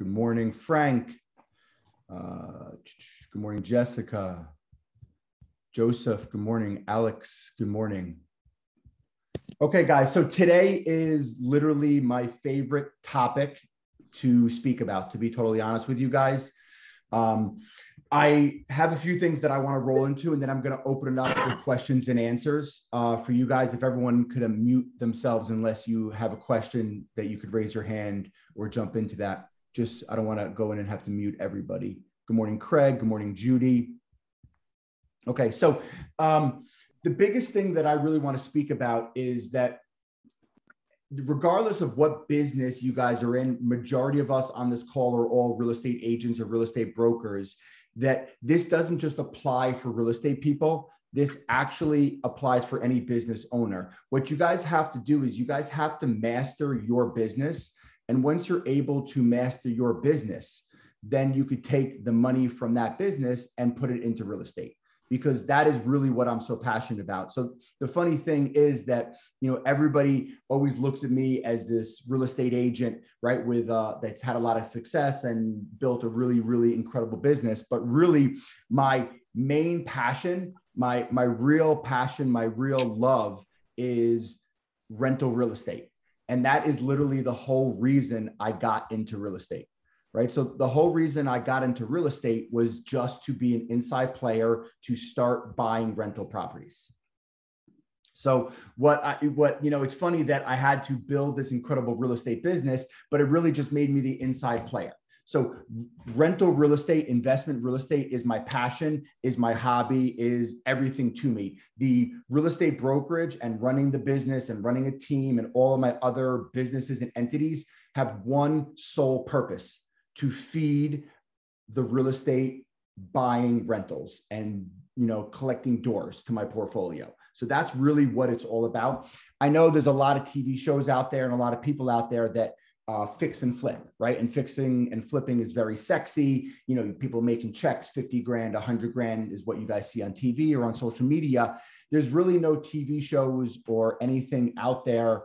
Good morning, Frank. Uh, good morning, Jessica. Joseph, good morning. Alex, good morning. Okay, guys, so today is literally my favorite topic to speak about, to be totally honest with you guys. Um, I have a few things that I want to roll into, and then I'm going to open it up for questions and answers uh, for you guys. If everyone could unmute themselves, unless you have a question that you could raise your hand or jump into that. Just, I don't want to go in and have to mute everybody. Good morning, Craig. Good morning, Judy. Okay, so um, the biggest thing that I really want to speak about is that regardless of what business you guys are in, majority of us on this call are all real estate agents or real estate brokers that this doesn't just apply for real estate people. This actually applies for any business owner. What you guys have to do is you guys have to master your business. And once you're able to master your business, then you could take the money from that business and put it into real estate because that is really what I'm so passionate about. So the funny thing is that you know everybody always looks at me as this real estate agent, right? With uh, that's had a lot of success and built a really really incredible business. But really, my main passion, my my real passion, my real love is rental real estate, and that is literally the whole reason I got into real estate right? So the whole reason I got into real estate was just to be an inside player to start buying rental properties. So what I what you know, it's funny that I had to build this incredible real estate business, but it really just made me the inside player. So rental real estate, investment real estate is my passion, is my hobby, is everything to me. The real estate brokerage and running the business and running a team and all of my other businesses and entities have one sole purpose to feed the real estate buying rentals and you know collecting doors to my portfolio so that's really what it's all about i know there's a lot of tv shows out there and a lot of people out there that uh, fix and flip right? And fixing and flipping is very sexy. You know people making checks 50 grand 100 grand is what you guys see on tv or on social media. There's really no tv shows or anything out there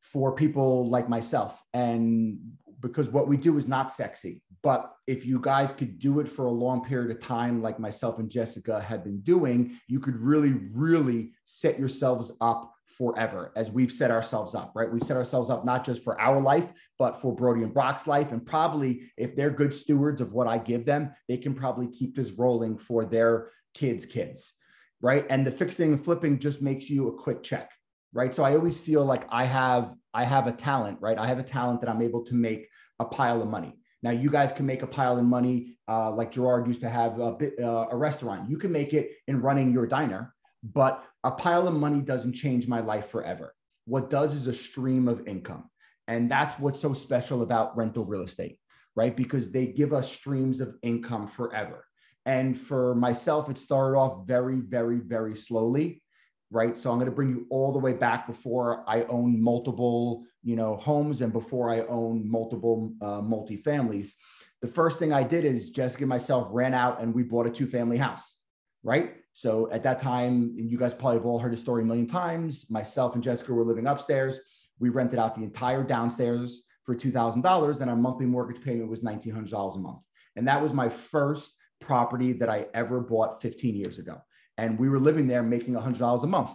for people like myself. And because what we do is not sexy. But if you guys could do it for a long period of time, like myself and Jessica have been doing, you could really, really set yourselves up forever as we've set ourselves up, right? We set ourselves up not just for our life, but for Brody and Brock's life. And probably if they're good stewards of what I give them, they can probably keep this rolling for their kids' kids, right? And the fixing and flipping just makes you a quick check right so i always feel like i have i have a talent right i have a talent that i'm able to make a pile of money now you guys can make a pile of money uh, like gerard used to have a, bit, uh, a restaurant you can make it in running your diner but a pile of money doesn't change my life forever what does is a stream of income and that's what's so special about rental real estate right because they give us streams of income forever and for myself it started off very very very slowly right? So I'm going to bring you all the way back before I own multiple, you know, homes and before I own multiple uh, multi-families. The first thing I did is Jessica and myself ran out and we bought a two-family house, right? So at that time, you guys probably have all heard the story a million times. Myself and Jessica were living upstairs. We rented out the entire downstairs for $2,000 and our monthly mortgage payment was $1,900 a month. And that was my first property that I ever bought 15 years ago and we were living there making $100 a month.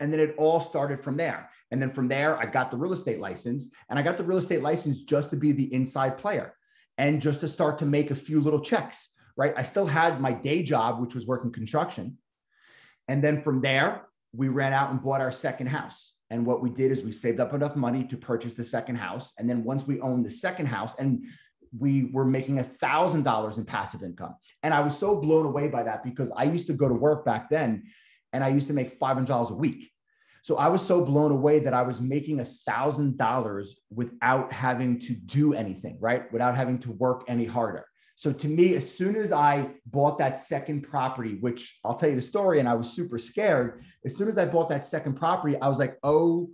And then it all started from there. And then from there, I got the real estate license and I got the real estate license just to be the inside player and just to start to make a few little checks, right? I still had my day job, which was working construction. And then from there, we ran out and bought our second house. And what we did is we saved up enough money to purchase the second house. And then once we owned the second house, and we were making a thousand dollars in passive income. And I was so blown away by that because I used to go to work back then and I used to make $500 a week. So I was so blown away that I was making a thousand dollars without having to do anything, right? Without having to work any harder. So to me, as soon as I bought that second property, which I'll tell you the story, and I was super scared. As soon as I bought that second property, I was like, oh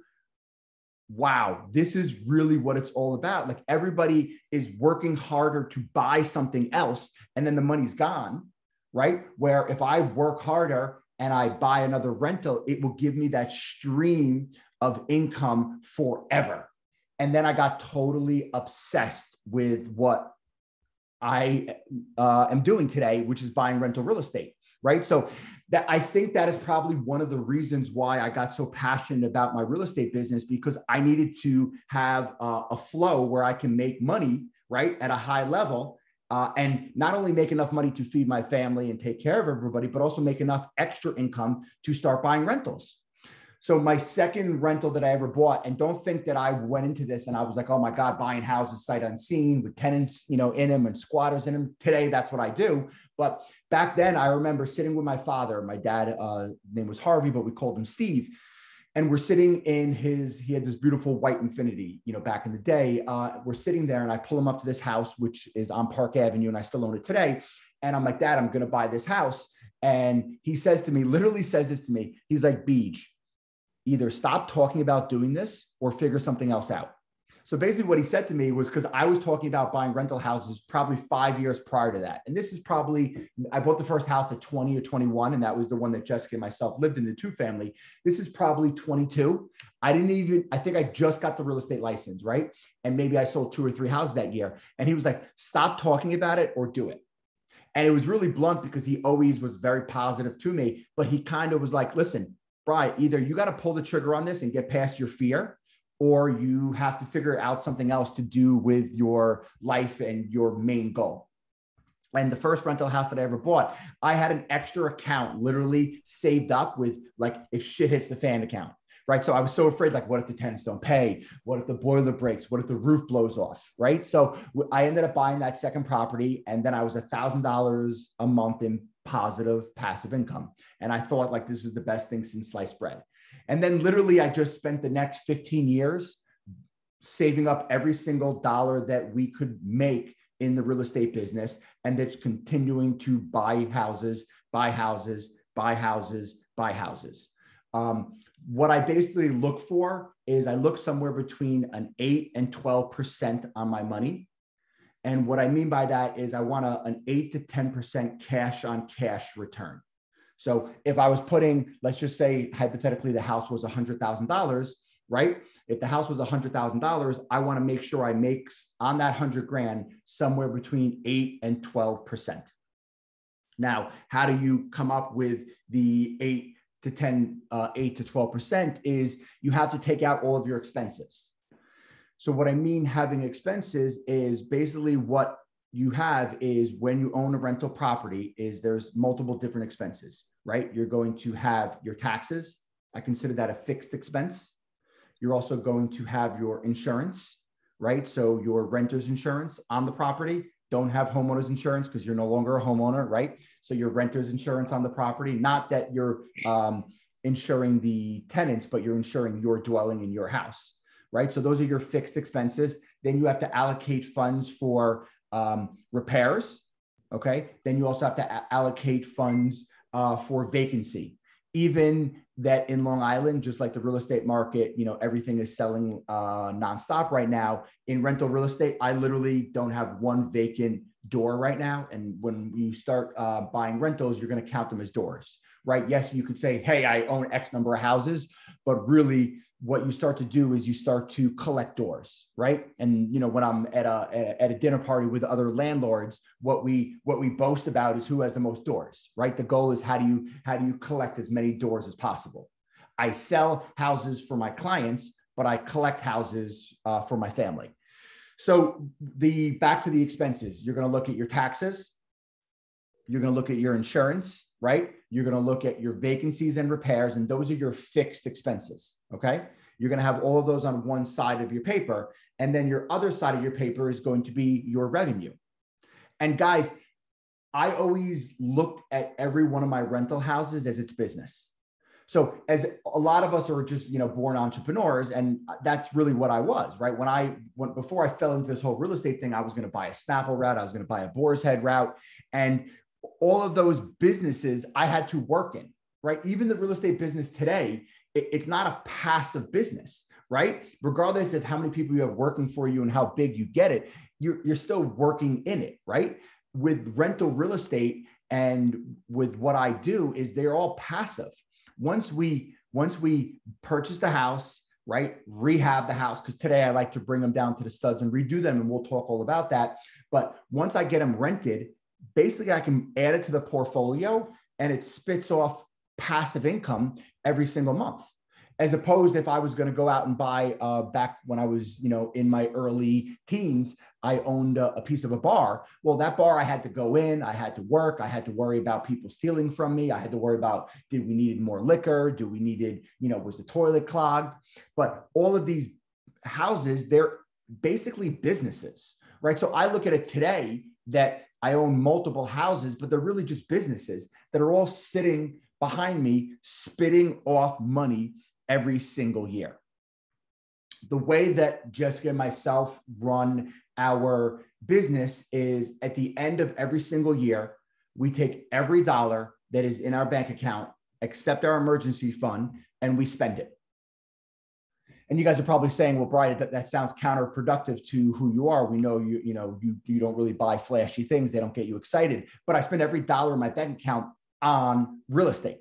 wow, this is really what it's all about. Like everybody is working harder to buy something else and then the money's gone, right? Where if I work harder and I buy another rental, it will give me that stream of income forever. And then I got totally obsessed with what I uh, am doing today, which is buying rental real estate. Right. So that I think that is probably one of the reasons why I got so passionate about my real estate business because I needed to have uh, a flow where I can make money right at a high level uh, and not only make enough money to feed my family and take care of everybody, but also make enough extra income to start buying rentals. So my second rental that I ever bought, and don't think that I went into this and I was like, oh my God, buying houses sight unseen with tenants, you know, in them and squatters in them. Today, that's what I do. But back then, I remember sitting with my father. My dad, uh, name was Harvey, but we called him Steve. And we're sitting in his, he had this beautiful white Infiniti, you know, back in the day. Uh, we're sitting there and I pull him up to this house, which is on Park Avenue, and I still own it today. And I'm like, Dad, I'm going to buy this house. And he says to me, literally says this to me. He's like, Beej, either stop talking about doing this or figure something else out. So basically, what he said to me was because I was talking about buying rental houses probably five years prior to that. And this is probably, I bought the first house at 20 or 21, and that was the one that Jessica and myself lived in, the two family. This is probably 22. I didn't even, I think I just got the real estate license, right? And maybe I sold two or three houses that year. And he was like, stop talking about it or do it. And it was really blunt because he always was very positive to me, but he kind of was like, listen, Bryan, either you got to pull the trigger on this and get past your fear, or you have to figure out something else to do with your life and your main goal. And the first rental house that I ever bought, I had an extra account literally saved up with like if shit hits the fan account. Right. So I was so afraid, like, what if the tenants don't pay? What if the boiler breaks? What if the roof blows off? Right. So I ended up buying that second property. And then I was a thousand dollars a month in positive passive income. And I thought like this is the best thing since sliced bread. And then literally I just spent the next 15 years saving up every single dollar that we could make in the real estate business and that's continuing to buy houses, buy houses, buy houses, buy houses. Um, what I basically look for is I look somewhere between an 8 and 12% on my money. And what I mean by that is I want a, an 8 to 10% cash on cash return. So if I was putting, let's just say hypothetically, the house was $100,000, right? If the house was $100,000, I want to make sure I make on that 100 grand somewhere between 8 and 12%. Now, how do you come up with the 8 to 10, uh, 8 to 12% is you have to take out all of your expenses. So what I mean having expenses is basically what you have is when you own a rental property is there's multiple different expenses, right? You're going to have your taxes. I consider that a fixed expense. You're also going to have your insurance, right? So your renter's insurance on the property. Don't have homeowners insurance because you're no longer a homeowner, right? So your renter's insurance on the property, not that you're um, insuring the tenants, but you're insuring your dwelling in your house right? So those are your fixed expenses. Then you have to allocate funds for um, repairs. Okay. Then you also have to allocate funds uh, for vacancy. Even that in Long Island, just like the real estate market, you know, everything is selling uh, nonstop right now. In rental real estate, I literally don't have one vacant door right now. And when you start uh, buying rentals, you're going to count them as doors, right? Yes, you could say, hey, I own X number of houses, but really what you start to do is you start to collect doors right? And you know when i'm at a at a dinner party with other landlords what we what we boast about is who has the most doors right? The goal is how do you how do you collect as many doors as possible? I sell houses for my clients but i collect houses uh, for my family. So the back to the expenses. You're going to look at your taxes. You're going to look at your insurance right? You're going to look at your vacancies and repairs, and those are your fixed expenses. Okay. You're going to have all of those on one side of your paper. And then your other side of your paper is going to be your revenue. And guys, I always looked at every one of my rental houses as its business. So as a lot of us are just, you know, born entrepreneurs and that's really what I was, right? When I went before I fell into this whole real estate thing, I was going to buy a Snapple route, I was going to buy a Boar's Head route. And all of those businesses I had to work in, right? Even the real estate business today, it, it's not a passive business, right? Regardless of how many people you have working for you and how big you get it, you're, you're still working in it, right? With rental real estate and with what I do is they're all passive. Once we once we purchase the house, right? Rehab the house. Because today I like to bring them down to the studs and redo them. And we'll talk all about that. But once I get them rented, basically I can add it to the portfolio and it spits off passive income every single month as opposed if I was going to go out and buy uh, back when I was, you know, in my early teens, I owned a, a, piece of a bar. Well, that bar I had to go in, I had to work, I had to worry about people stealing from me. I had to worry about did we needed more liquor? Do we needed, you know, was the toilet clogged? But all of these houses, they're basically businesses, right? So I look at it today that I own multiple houses, but they're really just businesses that are all sitting behind me, spitting off money every single year. The way that Jessica and myself run our business is at the end of every single year, we take every dollar that is in our bank account, except our emergency fund, and we spend it. And you guys are probably saying, well, Bryan, that, that sounds counterproductive to who you are. We know you, you know, you, you don't really buy flashy things. They don't get you excited. But I spend every dollar in my bank account on real estate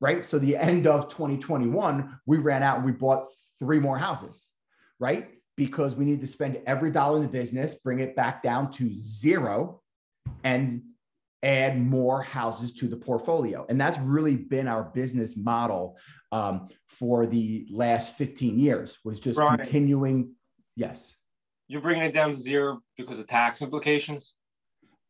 right? So the end of 2021, we ran out and we bought three more houses, right? Because we need to spend every dollar in the business, bring it back down to zero, and add more houses to the portfolio. And that's really been our business model um, for the last 15 years was just right. continuing. Yes. You're bringing it down to zero because of tax implications?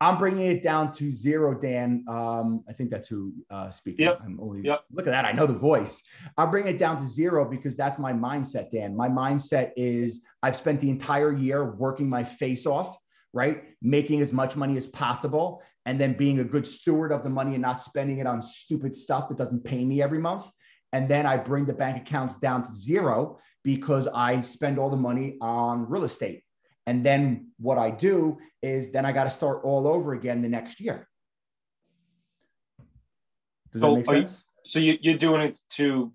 I'm bringing it down to zero, Dan. Um, I think that's who uh, speaking. Yep. I'm only, yep. Look at that. I know the voice. I'll bring it down to zero because that's my mindset, Dan. My mindset is I've spent the entire year working my face off, right? Making as much money as possible and then being a good steward of the money and not spending it on stupid stuff that doesn't pay me every month. And then I bring the bank accounts down to zero because I spend all the money on real estate and then what I do is then I got to start all over again the next year. Does so that make sense? You, so you, you're doing it to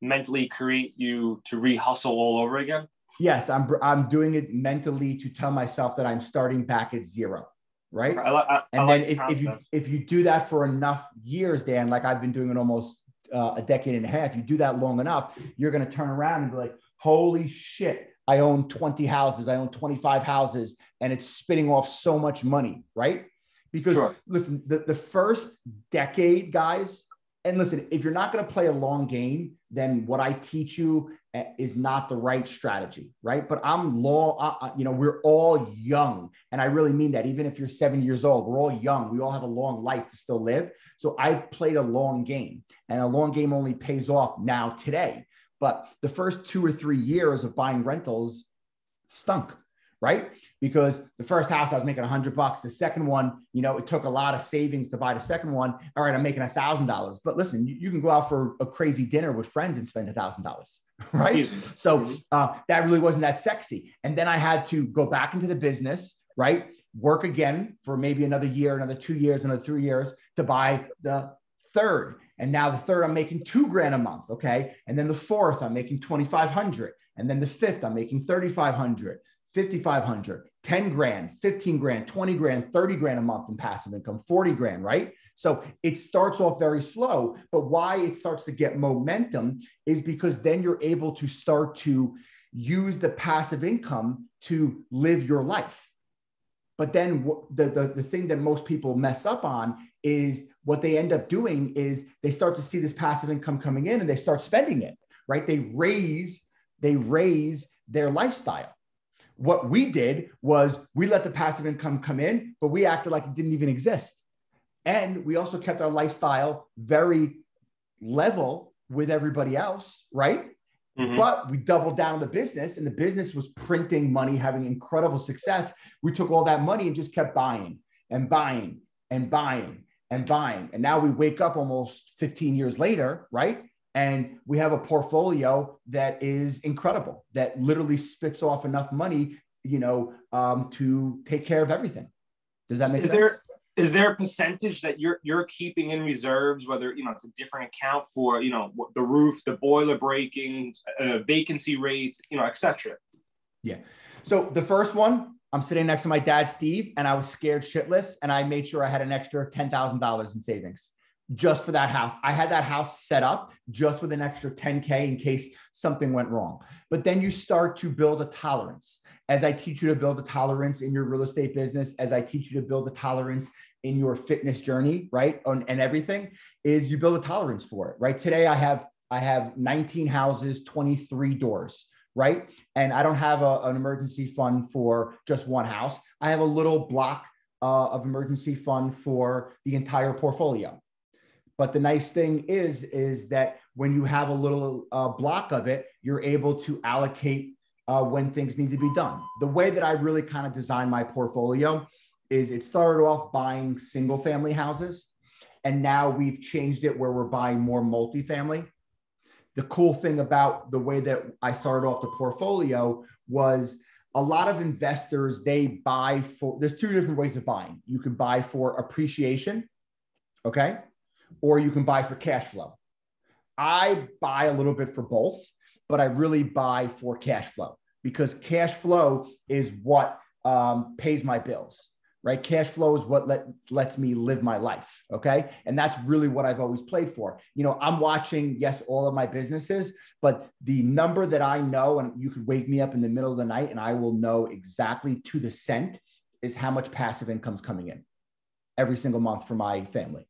mentally create you to re-hustle all over again? Yes, I'm, I'm doing it mentally to tell myself that I'm starting back at zero. Right. I, I, and I then like if, if you if you do that for enough years, Dan, like I've been doing it almost uh, a decade and a half, you do that long enough, you're going to turn around and be like, holy shit, I own 20 houses, I own 25 houses, and it's spitting off so much money, right? Because sure. listen, the, the first decade, guys, and listen, if you're not going to play a long game, then what I teach you eh, is not the right strategy, right? But I'm law, uh, uh, you know, we're all young. And I really mean that. Even if you're seven years old, we're all young. We all have a long life to still live. So I've played a long game, and a long game only pays off now today. But the first two or three years of buying rentals stunk, right? Because the first house I was making a hundred bucks. The second one, you know, it took a lot of savings to buy the second one. All right, I'm making a thousand dollars. But listen, you, you, can go out for a crazy dinner with friends and spend a thousand dollars, right? So uh, that really wasn't that sexy. And then I had to go back into the business, right? Work again for maybe another year, another two years, another three years to buy the third. And now the third, I'm making two grand a month. Okay. And then the fourth, I'm making 2,500. And then the fifth, I'm making 3,500, 5,500, 10 grand, 15 grand, 20 grand, 30 grand a month in passive income, 40 grand, right? So it starts off very slow. But why it starts to get momentum is because then you're able to start to use the passive income to live your life. But then the, the, the thing that most people mess up on is what they end up doing is they start to see this passive income coming in and they start spending it, right? They raise, they raise their lifestyle. What we did was we let the passive income come in, but we acted like it didn't even exist. And we also kept our lifestyle very level with everybody else, right? Mm-hmm. But we doubled down the business, and the business was printing money, having incredible success. We took all that money and just kept buying and buying and buying and buying. And now we wake up almost 15 years later, right? And we have a portfolio that is incredible, that literally spits off enough money, you know, um, to take care of everything. Does that make is sense? There, is there a percentage that you're you're keeping in reserves whether you know it's a different account for you know the roof the boiler breaking uh, vacancy rates you know etc yeah so the first one i'm sitting next to my dad steve and i was scared shitless and i made sure i had an extra $10000 in savings just for that house. I had that house set up just with an extra 10K in case something went wrong. But then you start to build a tolerance. As I teach you to build a tolerance in your real estate business, as I teach you to build a tolerance in your fitness journey, right? And everything is you build a tolerance for it, right? Today I have I have 19 houses, 23 doors, right? And I don't have a, an emergency fund for just one house. I have a little block uh, of emergency fund for the entire portfolio. But the nice thing is, is that when you have a little uh, block of it, you're able to allocate uh, when things need to be done. The way that I really kind of designed my portfolio is it started off buying single family houses. And now we've changed it where we're buying more multifamily. The cool thing about the way that I started off the portfolio was a lot of investors, they buy for, there's two different ways of buying. You can buy for appreciation, okay? Or you can buy for cash flow. I buy a little bit for both, but I really buy for cash flow because cash flow is what um, pays my bills right? Cash flow is what let, lets me live my life. Okay. And that's really what I've always played for. You know, I'm watching, yes, all of my businesses, but the number that I know, and you could wake me up in the middle of the night and I will know exactly to the cent is how much passive income's coming in every single month for my family.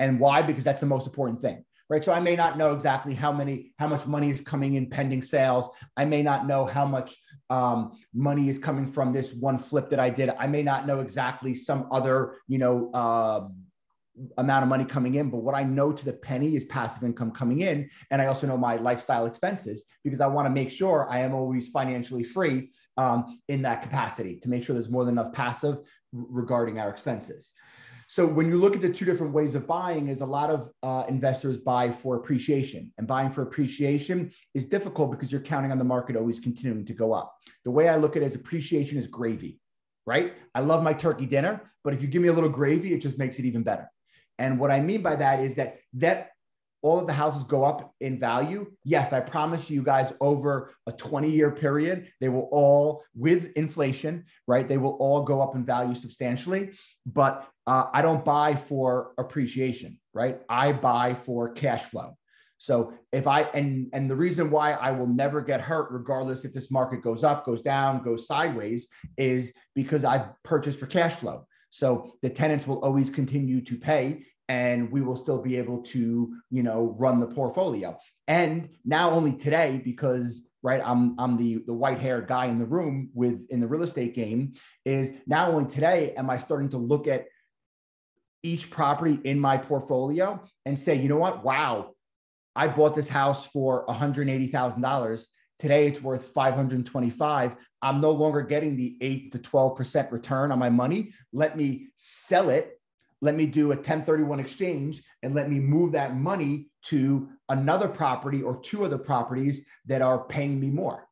And why? Because that's the most important thing right? So I may not know exactly how many, how much money is coming in pending sales. I may not know how much um, money is coming from this one flip that I did. I may not know exactly some other, you know, uh, amount of money coming in, but what I know to the penny is passive income coming in. And I also know my lifestyle expenses because I want to make sure I am always financially free um, in that capacity to make sure there's more than enough passive regarding our expenses. So when you look at the two different ways of buying, is a lot of uh, investors buy for appreciation, and buying for appreciation is difficult because you're counting on the market always continuing to go up. The way I look at it is appreciation is gravy, right? I love my turkey dinner, but if you give me a little gravy, it just makes it even better. And what I mean by that is that that all of the houses go up in value. Yes, I promise you guys over a 20 year period, they will all, with inflation, right? They will all go up in value substantially. But uh, I don't buy for appreciation, right? I buy for cash flow. So if I and and the reason why I will never get hurt, regardless if this market goes up, goes down, goes sideways, is because I purchased for cash flow. So the tenants will always continue to pay and we will still be able to you know run the portfolio. And now only today because right i'm i'm the the white haired guy in the room with in the real estate game is now only today am i starting to look at each property in my portfolio and say you know what? Wow. I bought this house for $180000 today it's worth 525 i'm no longer getting the 8 to 12% return on my money. Let me sell it let me do a 1031 exchange and let me move that money to another property or two other properties that are paying me more.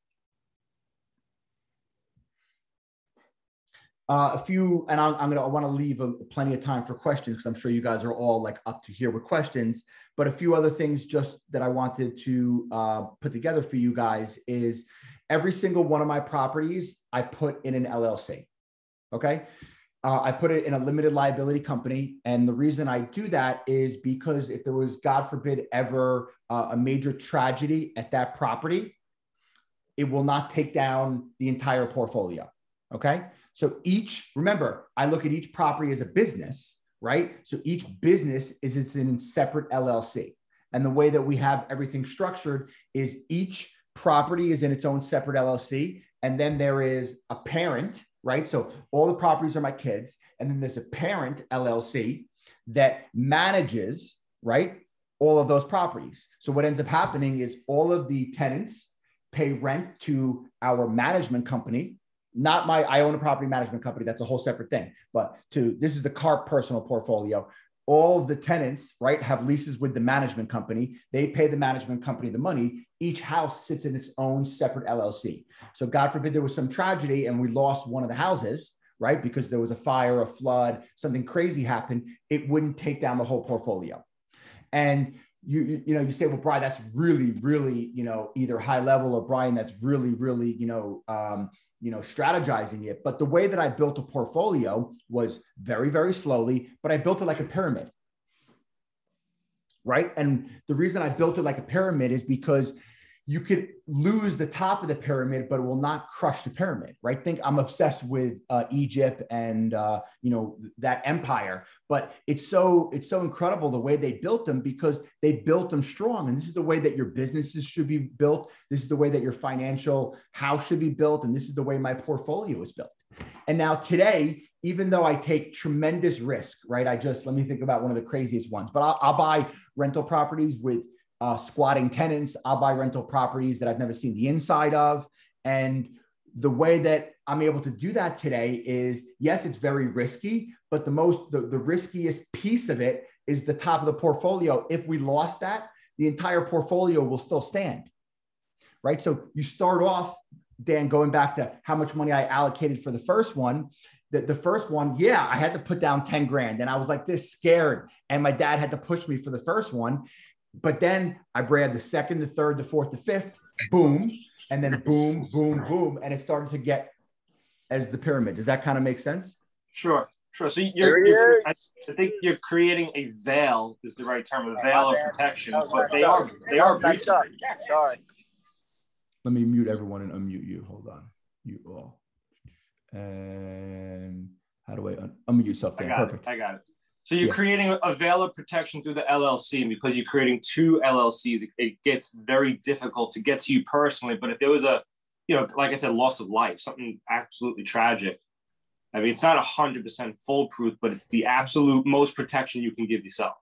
Uh, a few, and I'm, I'm gonna I want to leave a, plenty of time for questions because I'm sure you guys are all like up to here with questions. But a few other things just that I wanted to uh, put together for you guys is every single one of my properties I put in an LLC. Okay, uh, I put it in a limited liability company. And the reason I do that is because if there was, God forbid, ever uh, a major tragedy at that property, it will not take down the entire portfolio. Okay. So each, remember, I look at each property as a business, right? So each business is in separate LLC. And the way that we have everything structured is each property is in its own separate LLC. And then there is a parent right? So all the properties are my kids. And then there's a parent LLC that manages, right? All of those properties. So what ends up happening is all of the tenants pay rent to our management company. Not my, I own a property management company. That's a whole separate thing. But to this is the Karp personal portfolio all the tenants, right, have leases with the management company. They pay the management company the money. Each house sits in its own separate LLC. So, God forbid there was some tragedy and we lost one of the houses, right, because there was a fire, a flood, something crazy happened, it wouldn't take down the whole portfolio. And you, you know, you say, well, Bryan, that's really, really, you know, either high level or Bryan, that's really, really, you know, um, you know strategizing it but the way that i built a portfolio was very very slowly but i built it like a pyramid right? And the reason I built it like a pyramid is because you could lose the top of the pyramid, but it will not crush the pyramid, right? Think I'm obsessed with uh, Egypt and uh, you know that empire, but it's so it's so incredible the way they built them because they built them strong, and this is the way that your businesses should be built. This is the way that your financial house should be built, and this is the way my portfolio is built. And now today, even though I take tremendous risk, right? I just let me think about one of the craziest ones, but I'll, I'll buy rental properties with uh, squatting tenants. I'll buy rental properties that I've never seen the inside of. And the way that I'm able to do that today is yes, it's very risky, but the most, the, the riskiest piece of it is the top of the portfolio. If we lost that, the entire portfolio will still stand. Right. So you start off, Dan, going back to how much money I allocated for the first one. The, the first one, yeah, I had to put down 10 grand and I was like this scared. And my dad had to push me for the first one. But then I bred the second, the third, the fourth, the fifth, boom, and then boom, boom, boom, and it started to get as the pyramid. Does that kind of make sense? Sure, sure. So you're, you're I think you're creating a veil is the right term, a veil of protection, but they are they are Sorry. Let me mute everyone and unmute you. Hold on, you all. And how do I un- unmute yourself? Dan? Perfect. It. I got it. So you're yeah. creating a veil of protection through the LLC, and because you're creating two LLCs, it gets very difficult to get to you personally. But if there was a, you know, like I said, loss of life, something absolutely tragic, I mean, it's not hundred percent foolproof, but it's the absolute most protection you can give yourself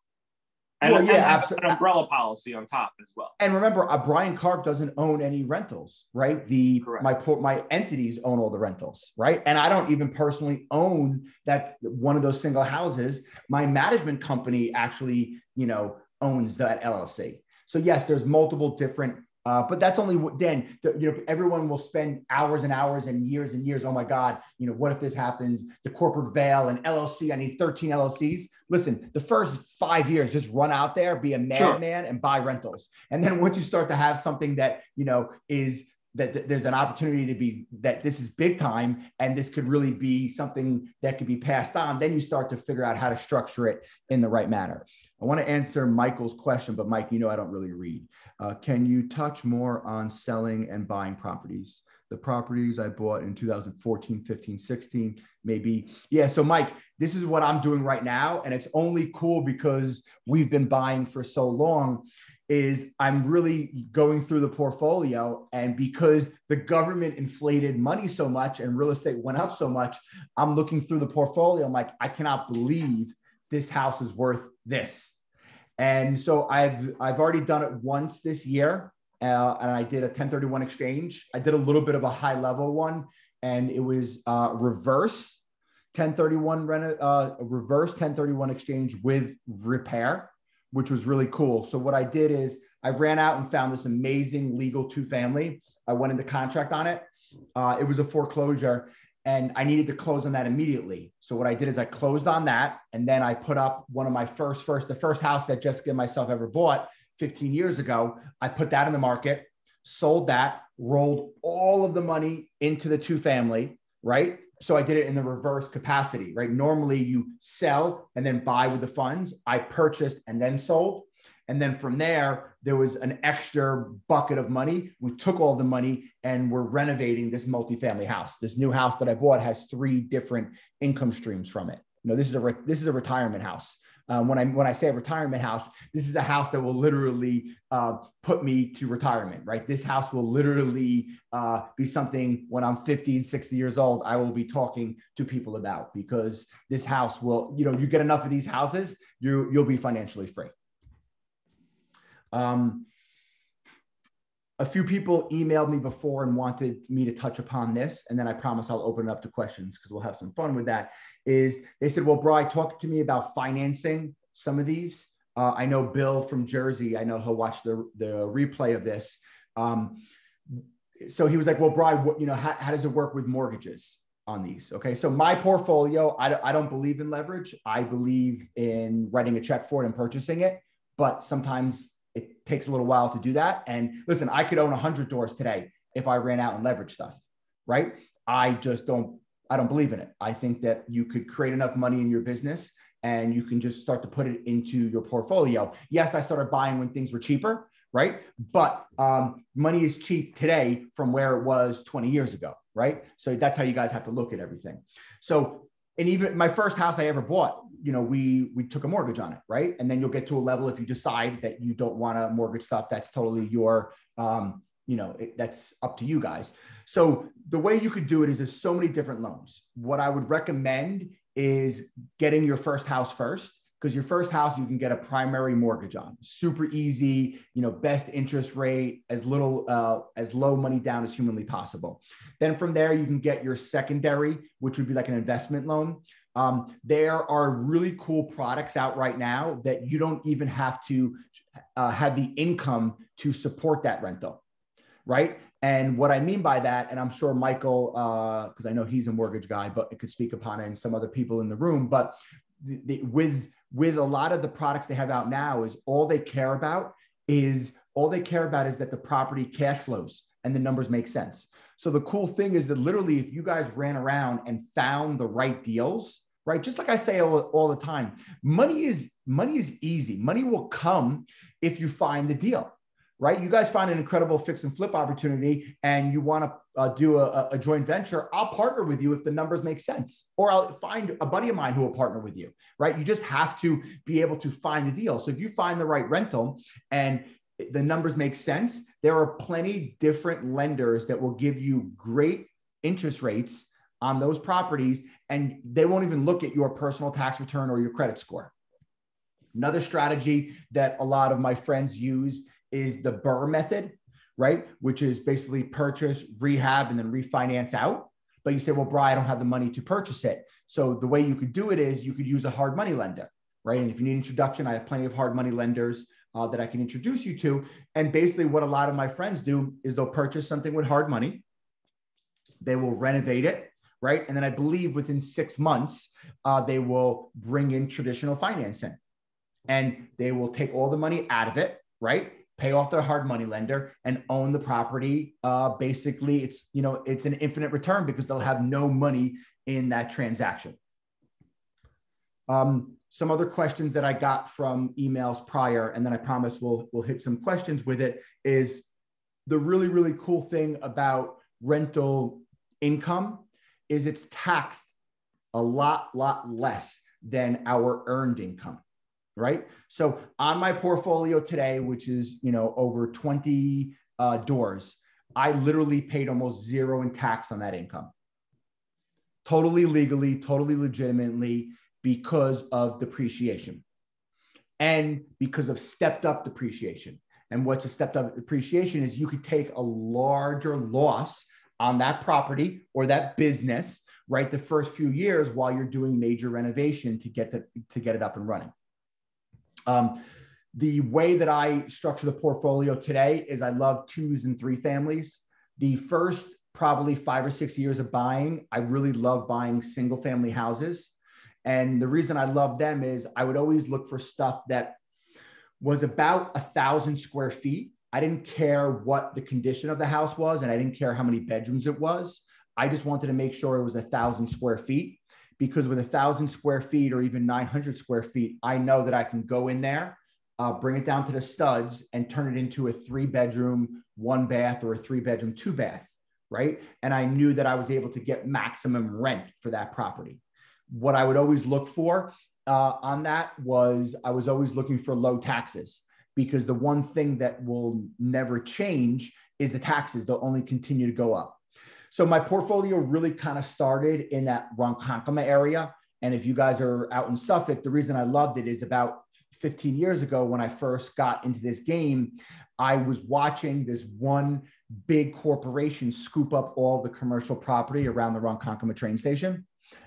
and, well, yeah, absolutely. an umbrella policy on top as well. And remember, uh, Bryan Karp doesn't own any rentals, right? The Correct. my my entities own all the rentals, right? And I don't even personally own that one of those single houses. My management company actually, you know, owns that LLC. So yes, there's multiple different uh, but that's only then you know everyone will spend hours and hours and years and years. Oh my God, you know what if this happens? The corporate veil and LLC. I need 13 LLCs. Listen, the first five years, just run out there, be a madman, sure. and buy rentals. And then once you start to have something that you know is that, that there's an opportunity to be that this is big time and this could really be something that could be passed on, then you start to figure out how to structure it in the right manner. I want to answer Michael's question, but Mike, you know I don't really read. Uh, can you touch more on selling and buying properties? The properties I bought in 2014, 15, 16, maybe. Yeah. So, Mike, this is what I'm doing right now. And it's only cool because we've been buying for so long. Is I'm really going through the portfolio, and because the government inflated money so much and real estate went up so much, I'm looking through the portfolio. I'm like, I cannot believe this house is worth this and so I've I've already done it once this year, uh, and I did a 1031 exchange. I did a little bit of a high level one, and it was uh, reverse 1031 rent, uh, reverse 1031 exchange with repair, which was really cool. So what I did is I ran out and found this amazing legal two family. I went into contract on it. Uh, it was a foreclosure, and I needed to close on that immediately. So what I did is I closed on that, and then I put up one of my first, first, the first house that Jessica and myself ever bought 15 years ago. I put that in the market, sold that, rolled all of the money into the two family, right? So I did it in the reverse capacity, right? Normally you sell and then buy with the funds. I purchased and then sold. And then from there, there was an extra bucket of money. We took all the money and we're renovating this multifamily house. This new house that I bought has three different income streams from it. You know, this is a re- this is a retirement house. Um, when I when I say retirement house, this is a house that will literally uh, put me to retirement. Right, this house will literally uh, be something when I'm 50 and 60 years old. I will be talking to people about because this house will. You know, you get enough of these houses, you you'll be financially free. Um, a few people emailed me before and wanted me to touch upon this, and then I promise I'll open it up to questions because we'll have some fun with that. Is they said, "Well, Bry, talk to me about financing some of these." Uh, I know Bill from Jersey. I know he'll watch the the replay of this. Um, so he was like, "Well, Bry, what, you know, how, how does it work with mortgages on these?" Okay, so my portfolio, I, I don't believe in leverage. I believe in writing a check for it and purchasing it, but sometimes it takes a little while to do that. And listen, I could own 100 doors today if I ran out and leverage stuff, right? I just don't I don't believe in it. I think that you could create enough money in your business and you can just start to put it into your portfolio. Yes, I started buying when things were cheaper, right? But um, money is cheap today from where it was 20 years ago, right? So that's how you guys have to look at everything. So, and even my first house I ever bought, you know, we we took a mortgage on it, right? And then you'll get to a level if you decide that you don't want to mortgage stuff. That's totally your um, you know it, that's up to you guys so the way you could do it is there's so many different loans what i would recommend is getting your first house first because your first house you can get a primary mortgage on super easy you know best interest rate as little uh, as low money down as humanly possible then from there you can get your secondary which would be like an investment loan um, there are really cool products out right now that you don't even have to uh, have the income to support that rental right? And what I mean by that, and I'm sure Michael, because uh, I know he's a mortgage guy, but could speak upon it, and some other people in the room. But the, the, with with a lot of the products they have out now, is all they care about is all they care about is that the property cash flows and the numbers make sense. So the cool thing is that literally, if you guys ran around and found the right deals, right? Just like I say all, all the time, money is money is easy. Money will come if you find the deal right? You guys find an incredible fix and flip opportunity and you want to uh, do a, a, joint venture, I'll partner with you if the numbers make sense, or I'll find a buddy of mine who will partner with you, right? You just have to be able to find the deal. So if you find the right rental and the numbers make sense, there are plenty different lenders that will give you great interest rates on those properties and they won't even look at your personal tax return or your credit score. Another strategy that a lot of my friends use is the BRRRR method, right? Which is basically purchase, rehab, and then refinance out. But you say, well, Bryan, I don't have the money to purchase it. So the way you could do it is you could use a hard money lender, right? And if you need introduction, I have plenty of hard money lenders uh, that I can introduce you to. And basically, what a lot of my friends do is they'll purchase something with hard money, they will renovate it, right? And then I believe within six months, uh, they will bring in traditional financing and they will take all the money out of it, right? Pay off their hard money lender and own the property. Uh, basically it's you know it's an infinite return because they'll have no money in that transaction. Um, some other questions that i got from emails prior and then i promise we'll we'll hit some questions with it is the really really cool thing about rental income is it's taxed a lot lot less than our earned income right? So on my portfolio today, which is you know over 20 uh, doors, I literally paid almost zero in tax on that income. Totally legally, totally legitimately because of depreciation and because of stepped up depreciation. And what's a stepped up depreciation is you could take a larger loss on that property or that business right the first few years while you're doing major renovation to get the, to get it up and running um, the way that I structure the portfolio today is I love twos and three families. The first probably five or six years of buying, I really love buying single family houses. And the reason I love them is I would always look for stuff that was about a thousand square feet. I didn't care what the condition of the house was, and I didn't care how many bedrooms it was. I just wanted to make sure it was a thousand square feet because with a thousand square feet or even 900 square feet, I know that I can go in there, uh, bring it down to the studs and turn it into a three bedroom, one bath or a three bedroom, two bath. Right. And I knew that I was able to get maximum rent for that property. What I would always look for uh, on that was I was always looking for low taxes because the one thing that will never change is the taxes. They'll only continue to go up. So my portfolio really kind of started in that Ronkonkoma area. And if you guys are out in Suffolk, the reason I loved it is about 15 years ago when I first got into this game, I was watching this one big corporation scoop up all the commercial property around the Ronkonkoma train station.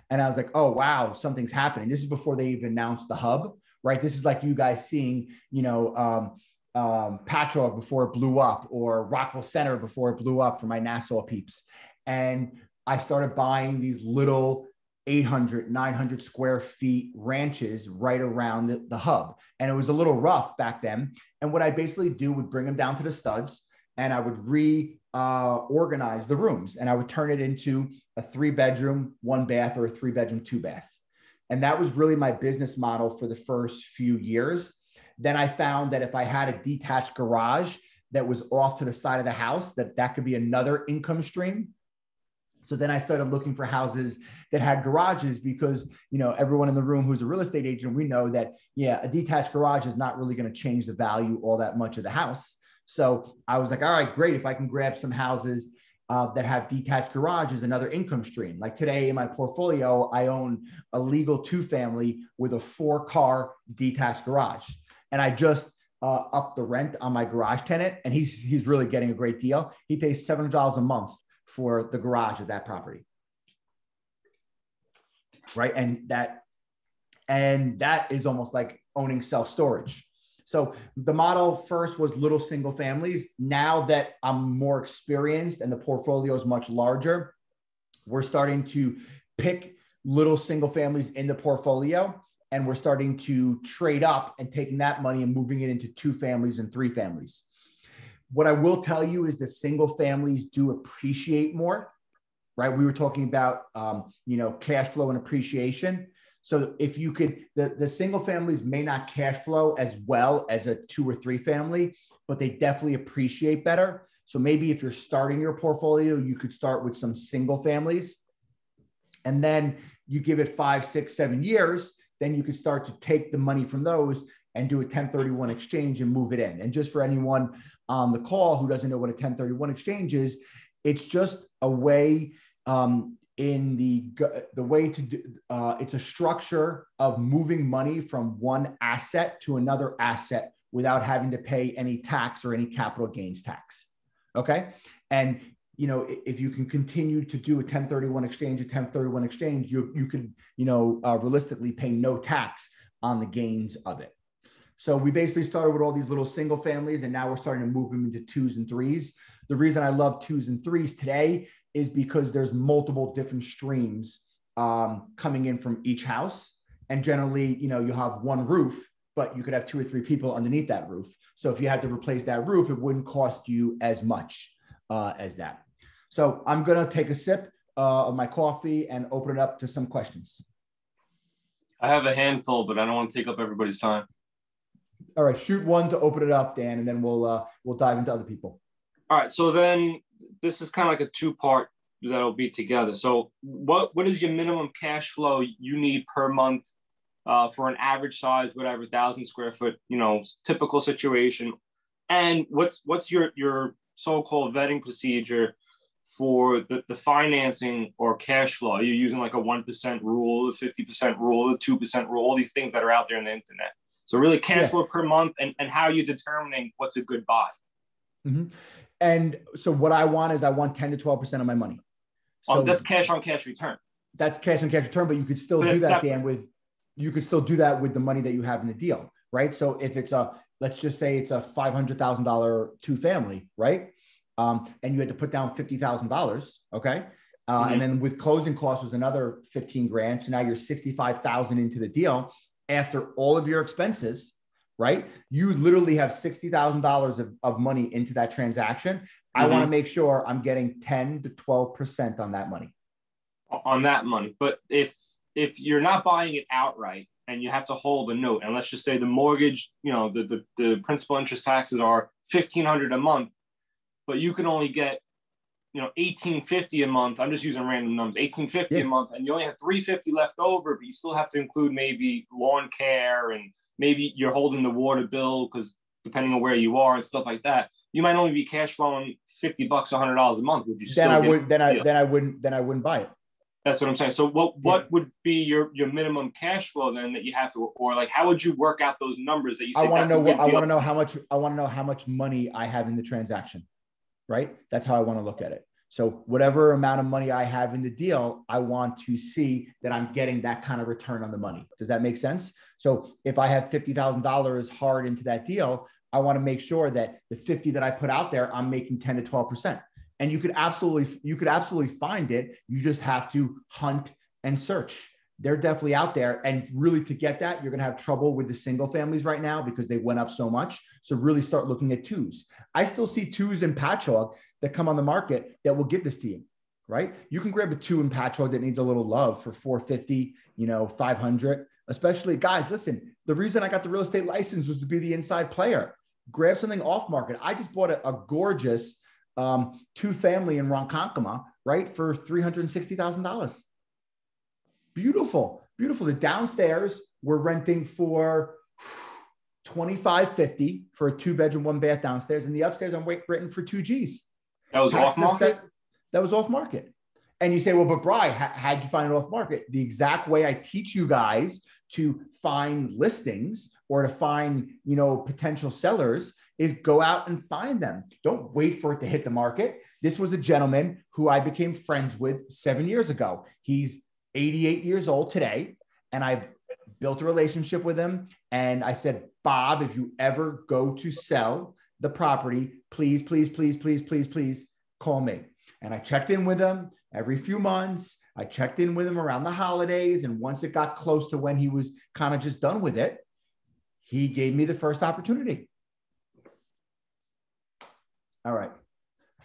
And I was like, oh, wow, something's happening. This is before they even announced the hub, right? This is like you guys seeing, you know, um, um, Patchogue before it blew up or Rockville Centre before it blew up for my Nassau peeps. And I started buying these little 800, 900 square feet ranches right around the, the, hub. And it was a little rough back then. And what I basically do would bring them down to the studs and I would re uh, organize the rooms and I would turn it into a three bedroom, one bath, or a three bedroom, two bath. And that was really my business model for the first few years. Then I found that if I had a detached garage that was off to the side of the house, that that could be another income stream. So then I started looking for houses that had garages because, you know, everyone in the room who's a real estate agent, we know that, yeah, a detached garage is not really going to change the value all that much of the house. So I was like, all right, great. If I can grab some houses uh, that have detached garages, another income stream. Like today in my portfolio, I own a legal two family with a four car detached garage. And I just uh, up the rent on my garage tenant, and he's he's really getting a great deal. He pays seven hundred dollars a month for the garage of that property, right? And that and that is almost like owning self storage. So the model first was little single families. Now that I'm more experienced and the portfolio is much larger, we're starting to pick little single families in the portfolio and we're starting to trade up and taking that money and moving it into two families and three families. What I will tell you is that single families do appreciate more, right? We were talking about, um, you know, cash flow and appreciation. So if you could, the, the single families may not cash flow as well as a two or three family, but they definitely appreciate better. So maybe if you're starting your portfolio, you could start with some single families. And then you give it five, six, seven years, then you could start to take the money from those and do a 1031 exchange and move it in. And just for anyone on the call who doesn't know what a 1031 exchange is, it's just a way um, in the the way to do uh, it's a structure of moving money from one asset to another asset without having to pay any tax or any capital gains tax okay and you know if you can continue to do a 1031 exchange a 1031 exchange you you could you know uh, realistically pay no tax on the gains of it so we basically started with all these little single families and now we're starting to move them into twos and threes the reason i love twos and threes today is because there's multiple different streams um, coming in from each house. And generally, you know, you have one roof, but you could have two or three people underneath that roof. So if you had to replace that roof, it wouldn't cost you as much uh, as that. So I'm going to take a sip uh, of my coffee and open it up to some questions. I have a handful, but I don't want to take up everybody's time. All right, shoot one to open it up, Dan, and then we'll uh, we'll dive into other people. All right, so then this is kind of like a two part that'll be together. So what what is your minimum cash flow you need per month uh, for an average size, whatever, thousand square foot, you know, typical situation, and what's what's your your so-called vetting procedure for the, the financing or cash flow? Are you using like a one percent rule, a fifty percent rule, a two percent rule, all these things that are out there on the internet? So really, cash yeah. flow per month, and and how are you determining what's a good buy? Mm-hmm. And so what I want is I want 10 to 12% of my money. So um, that's cash on cash return. That's cash on cash return, but you could still but do that. Dan, with you could still do that with the money that you have in the deal, right? So if it's a let's just say it's a five hundred thousand dollar two family, right? Um, and you had to put down fifty thousand dollars, okay? Uh, mm-hmm. And then with closing costs was another fifteen grand. So now you're sixty five thousand into the deal after all of your expenses right? You literally have $60,000 of, of money into that transaction. Mm-hmm. I want to make sure I'm getting 10 to 12% on that money. On that money. But if if you're not buying it outright and you have to hold a note, and let's just say the mortgage, you know, the the, the principal interest taxes are 1500 a month, but you can only get you know 1850 a month i'm just using random numbers 1850 yeah. a month and you only have 350 left over but you still have to include maybe lawn care and maybe you're holding the water bill because depending on where you are and stuff like that, you might only be cash flowing 50 bucks, hundred dollars a month. Would you then I would, then I, then I wouldn't, then I wouldn't buy it. That's what I'm saying. So what, what yeah. would be your, your minimum cash flow then that you have to, or like, how would you work out those numbers that you I want to know what, I want to know how much, I want to know how much money I have in the transaction, right? That's how I want to look at it. So whatever amount of money I have in the deal, I want to see that I'm getting that kind of return on the money. Does that make sense? So if I have $50,000 hard into that deal, I want to make sure that the 50 that I put out there, I'm making 10 to 12%. And you could absolutely, you could absolutely find it. You just have to hunt and search. They're definitely out there. And really to get that, you're going to have trouble with the single families right now because they went up so much. So really start looking at twos. I still see twos in Patchogue that come on the market that will give this to you, right? You can grab a two in Patchogue that needs a little love for 450, you know, 500. Especially guys, listen, the reason I got the real estate license was to be the inside player. Grab something off market. I just bought a, a gorgeous um, two family in Ronkonkoma, right, for $360,000. Beautiful, beautiful. The downstairs we're renting for 2550 for a two bedroom, one bath downstairs. And the upstairs I'm written for two G's. That was off market? that was off market. And you say, well, but Bry, how, how'd you find it off market? The exact way I teach you guys to find listings or to find, you know, potential sellers is go out and find them. Don't wait for it to hit the market. This was a gentleman who I became friends with seven years ago. He's 88 years old today. And I've built a relationship with him. And I said, Bob, if you ever go to sell the property, please, please, please, please, please, please call me. And I checked in with him every few months. I checked in with him around the holidays. And once it got close to when he was kind of just done with it, he gave me the first opportunity. All right.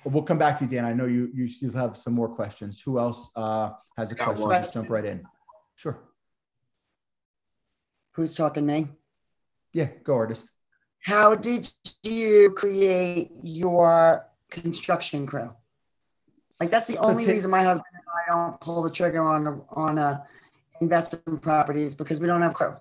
We'll come back to you, Dan. I know you you still have some more questions. Who else uh, has a question? Just jump right in. Sure. Who's talking, me? Yeah, go artist. How did you create your construction crew? Like that's the only reason my husband and I don't pull the trigger on a, on a investment properties because we don't have crew.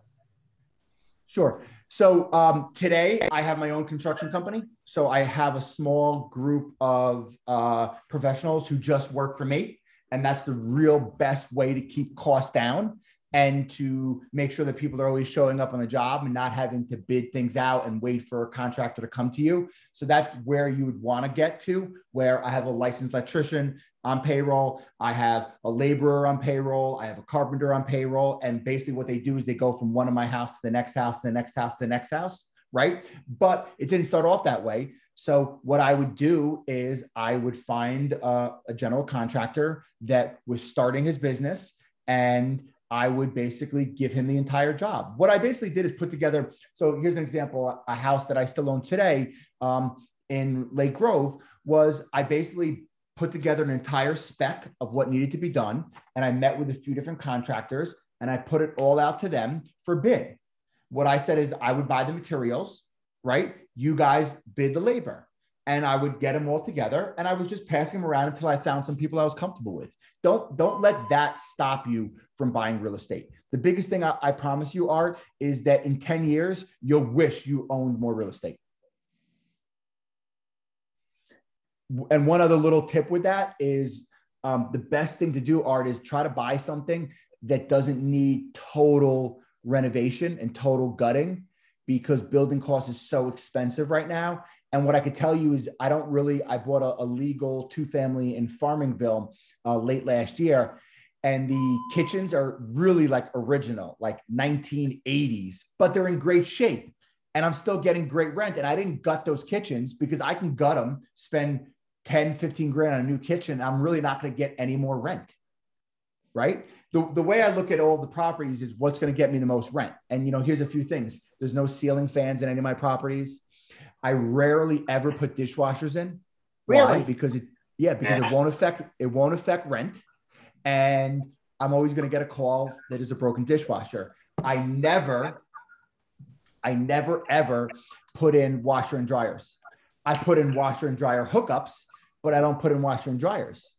Sure. So um, today I have my own construction company. So I have a small group of uh, professionals who just work for me, and that's the real best way to keep costs down and to make sure that people are always showing up on the job and not having to bid things out and wait for a contractor to come to you. So that's where you would want to get to, where I have a licensed electrician on payroll, I have a laborer on payroll, I have a carpenter on payroll. And basically, what they do is they go from one of my house to the next house, to the next house, to the next house, right? But it didn't start off that way. So what I would do is I would find a, a general contractor that was starting his business and I would basically give him the entire job. What I basically did is put together. So here's an example: a house that I still own today um, in Lake Grove was I basically put together an entire spec of what needed to be done, and I met with a few different contractors, and I put it all out to them for bid. What I said is I would buy the materials, right? You guys bid the labor and I would get them all together and I was just passing them around until I found some people I was comfortable with. Don't don't let that stop you from buying real estate. The biggest thing I, I promise you, Art, is that in 10 years, you'll wish you owned more real estate. And one other little tip with that is um, the best thing to do, Art, is try to buy something that doesn't need total renovation and total gutting because building costs is so expensive right now and what I could tell you is, I don't really. I bought a, a legal two family in Farmingville uh, late last year, and the kitchens are really like original, like 1980s, but they're in great shape. And I'm still getting great rent. And I didn't gut those kitchens because I can gut them, spend 10, 15 grand on a new kitchen. I'm really not going to get any more rent. Right. The, the way I look at all the properties is what's going to get me the most rent. And, you know, here's a few things there's no ceiling fans in any of my properties. I rarely ever put dishwashers in. Really? Why? Because it yeah, because it won't affect it won't affect rent. And I'm always going to get a call that is a broken dishwasher. I never I never ever put in washer and dryers. I put in washer and dryer hookups, but I don't put in washer and dryers.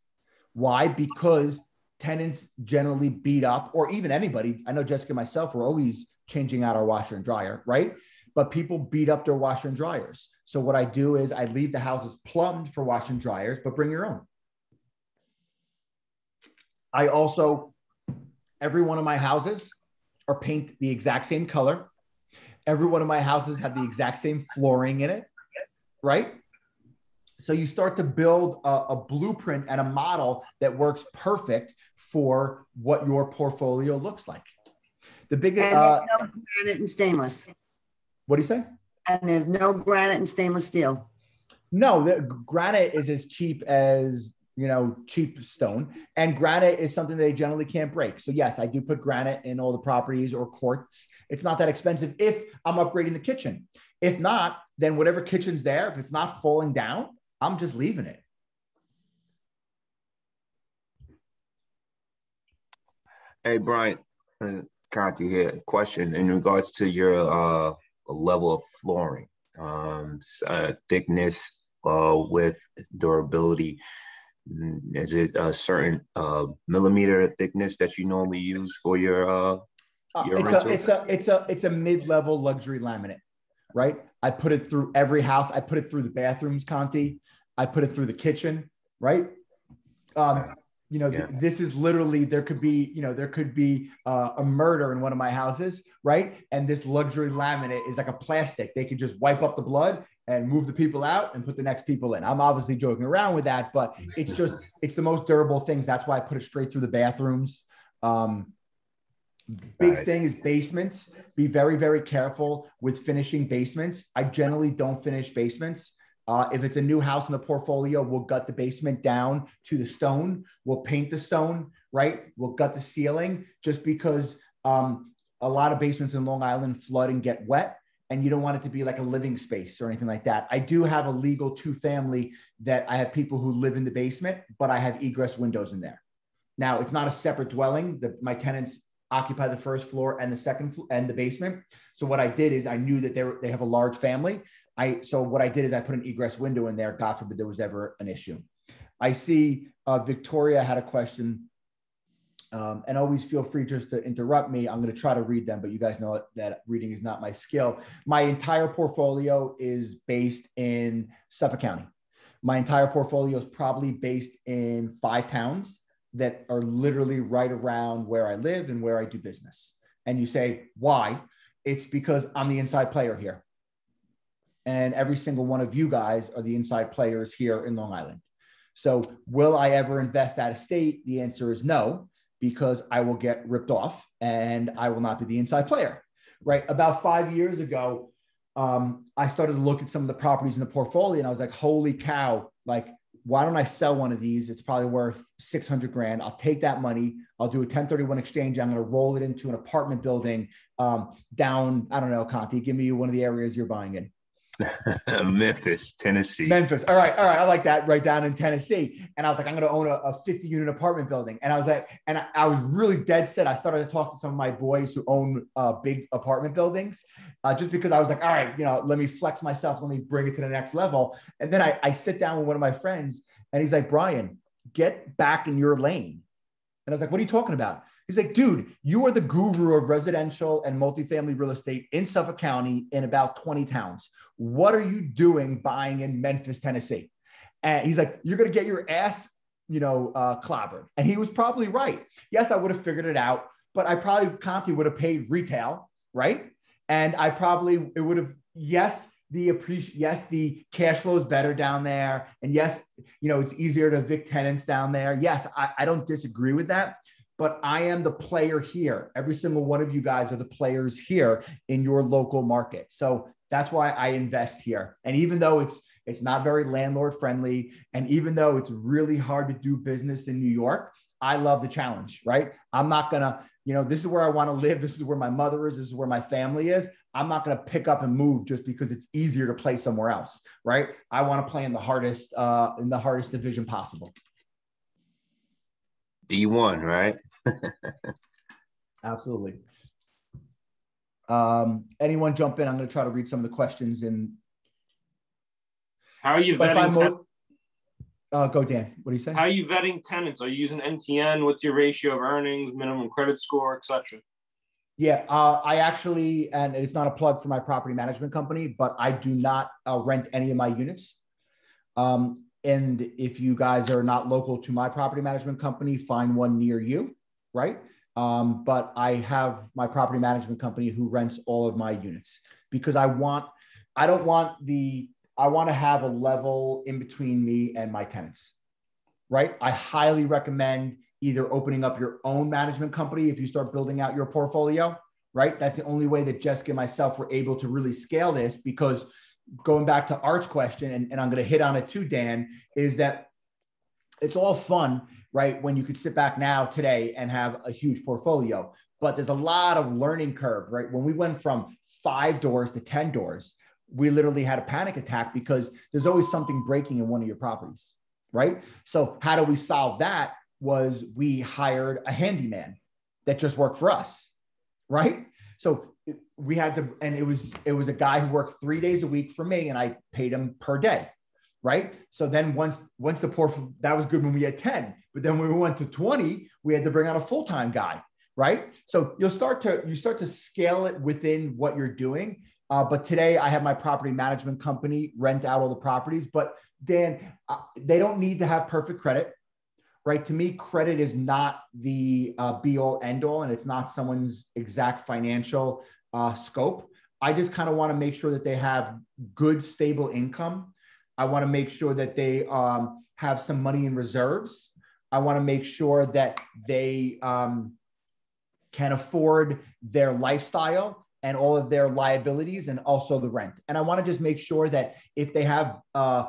Why? Because tenants generally beat up, or even anybody. I know Jessica and myself, we're always changing out our washer and dryer, right? But people beat up their washer and dryers. So what I do is I leave the houses plumbed for washer and dryers, but bring your own. I also, every one of my houses are paint the exact same color. Every one of my houses have the exact same flooring in it, right? So you start to build a, a blueprint and a model that works perfect for what your portfolio looks like. The biggest and uh, granite and stainless. What do you say? And there's no granite and stainless steel. No, the granite is as cheap as you know, cheap stone. And granite is something they generally can't break. So yes, I do put granite in all the properties or quartz. It's not that expensive if I'm upgrading the kitchen. If not, then whatever kitchen's there, if it's not falling down, I'm just leaving it. Hey, Bryan, uh, Conti here. Question in regards to your uh, level of flooring, um, uh, thickness, uh, with durability. Mm, is it a certain uh, millimeter thickness that you normally use for your? Uh, uh your it's, a, it's a it's a it's a mid-level luxury laminate, right? I put it through every house. I put it through the bathrooms, Conti. I put it through the kitchen, right? Um, you know, yeah. th- this is literally there could be, you know, there could be uh, a murder in one of my houses, right? And this luxury laminate is like a plastic. They could just wipe up the blood and move the people out and put the next people in. I'm obviously joking around with that, but it's just it's the most durable things. That's why I put it straight through the bathrooms. Um, big right. thing is basements. Be very very careful with finishing basements. I generally don't finish basements. Uh, if it's a new house in the portfolio, we'll gut the basement down to the stone. We'll paint the stone, right? We'll gut the ceiling just because um, a lot of basements in Long Island flood and get wet and you don't want it to be like a living space or anything like that. I do have a legal two family that I have people who live in the basement, but I have egress windows in there. Now it's not a separate dwelling. The, my tenants occupy the first floor and the second floor and the basement. So what I did is I knew that they were, they have a large family. I so what I did is I put an egress window in there. God forbid there was ever an issue. I see uh, Victoria had a question um, and always feel free just to interrupt me. I'm going to try to read them, but you guys know that reading is not my skill. My entire portfolio is based in Suffolk County. My entire portfolio is probably based in five towns that are literally right around where I live and where I do business. And you say, why? It's because I'm the inside player here. And every single one of you guys are the inside players here in Long Island. So, will I ever invest out of state? The answer is no because I will get ripped off and I will not be the inside player. Right. About five years ago, um, I started to look at some of the properties in the portfolio and I was like, holy cow, like, why don't I sell one of these? It's probably worth 600 grand. I'll take that money. I'll do a 1031 exchange. I'm going to roll it into an apartment building um, down, I don't know, Conti, give me one of the areas you're buying in. Memphis, Tennessee. Memphis. All right. All right. I like that right down in Tennessee. And I was like, I'm going to own a, a 50 unit apartment building. And I was like, and I, I, was really dead set. I started to talk to some of my boys who own uh, big apartment buildings uh, just because I was like, all right, you know, let me flex myself. Let me bring it to the next level. And then I, I sit down with one of my friends and he's like, Bryan, get back in your lane. And I was like, what are you talking about? He's like, dude, you are the guru of residential and multifamily real estate in Suffolk County in about 20 towns. What are you doing buying in Memphis, Tennessee? And he's like, you're going to get your ass, you know, uh, clobbered. And he was probably right. Yes, I would have figured it out, but I probably, Conti would have paid retail, right? And I probably, it would have, yes, the appreciate yes the cash flow is better down there and yes you know it's easier to evict tenants down there yes I, I don't disagree with that but I am the player here. Every single one of you guys are the players here in your local market. So that's why I invest here. And even though it's it's not very landlord friendly, and even though it's really hard to do business in New York, I love the challenge, right? I'm not gonna, you know, this is where I want to live. This is where my mother is. This is where my family is. I'm not gonna pick up and move just because it's easier to play somewhere else, right? I want to play in the hardest, uh, in the hardest division possible. D1, right? Absolutely. Um, anyone jump in? I'm going to try to read some of the questions. And how are you vetting? Mo- uh, go, Dan. What do you say? How are you vetting tenants? Are you using NTN? What's your ratio of earnings, minimum credit score, etc.? Yeah, uh, I actually, and it's not a plug for my property management company, but I do not uh, rent any of my units. Um, and if you guys are not local to my property management company, find one near you, right? Um, but I have my property management company who rents all of my units because I want, I don't want the, I want to have a level in between me and my tenants, right? I highly recommend either opening up your own management company if you start building out your portfolio, right? That's the only way that Jessica and myself were able to really scale this because going back to Art's question, and, and I'm going to hit on it too, Dan, is that it's all fun, right? When you could sit back now today and have a huge portfolio, but there's a lot of learning curve, right? When we went from five doors to 10 doors, we literally had a panic attack because there's always something breaking in one of your properties, right? So how do we solve that? Was we hired a handyman that just worked for us, right? So we had to, and it was it was a guy who worked three days a week for me, and I paid him per day, right? So then once once the poor that was good when we had ten, but then when we went to twenty, we had to bring out a full time guy, right? So you'll start to you start to scale it within what you're doing. Uh, but today I have my property management company rent out all the properties. But Dan, uh, they don't need to have perfect credit right? To me, credit is not the uh, be all end all, and it's not someone's exact financial uh, scope. I just kind of want to make sure that they have good, stable income. I want to make sure that they um, have some money in reserves. I want to make sure that they um, can afford their lifestyle and all of their liabilities and also the rent. And I want to just make sure that if they have uh,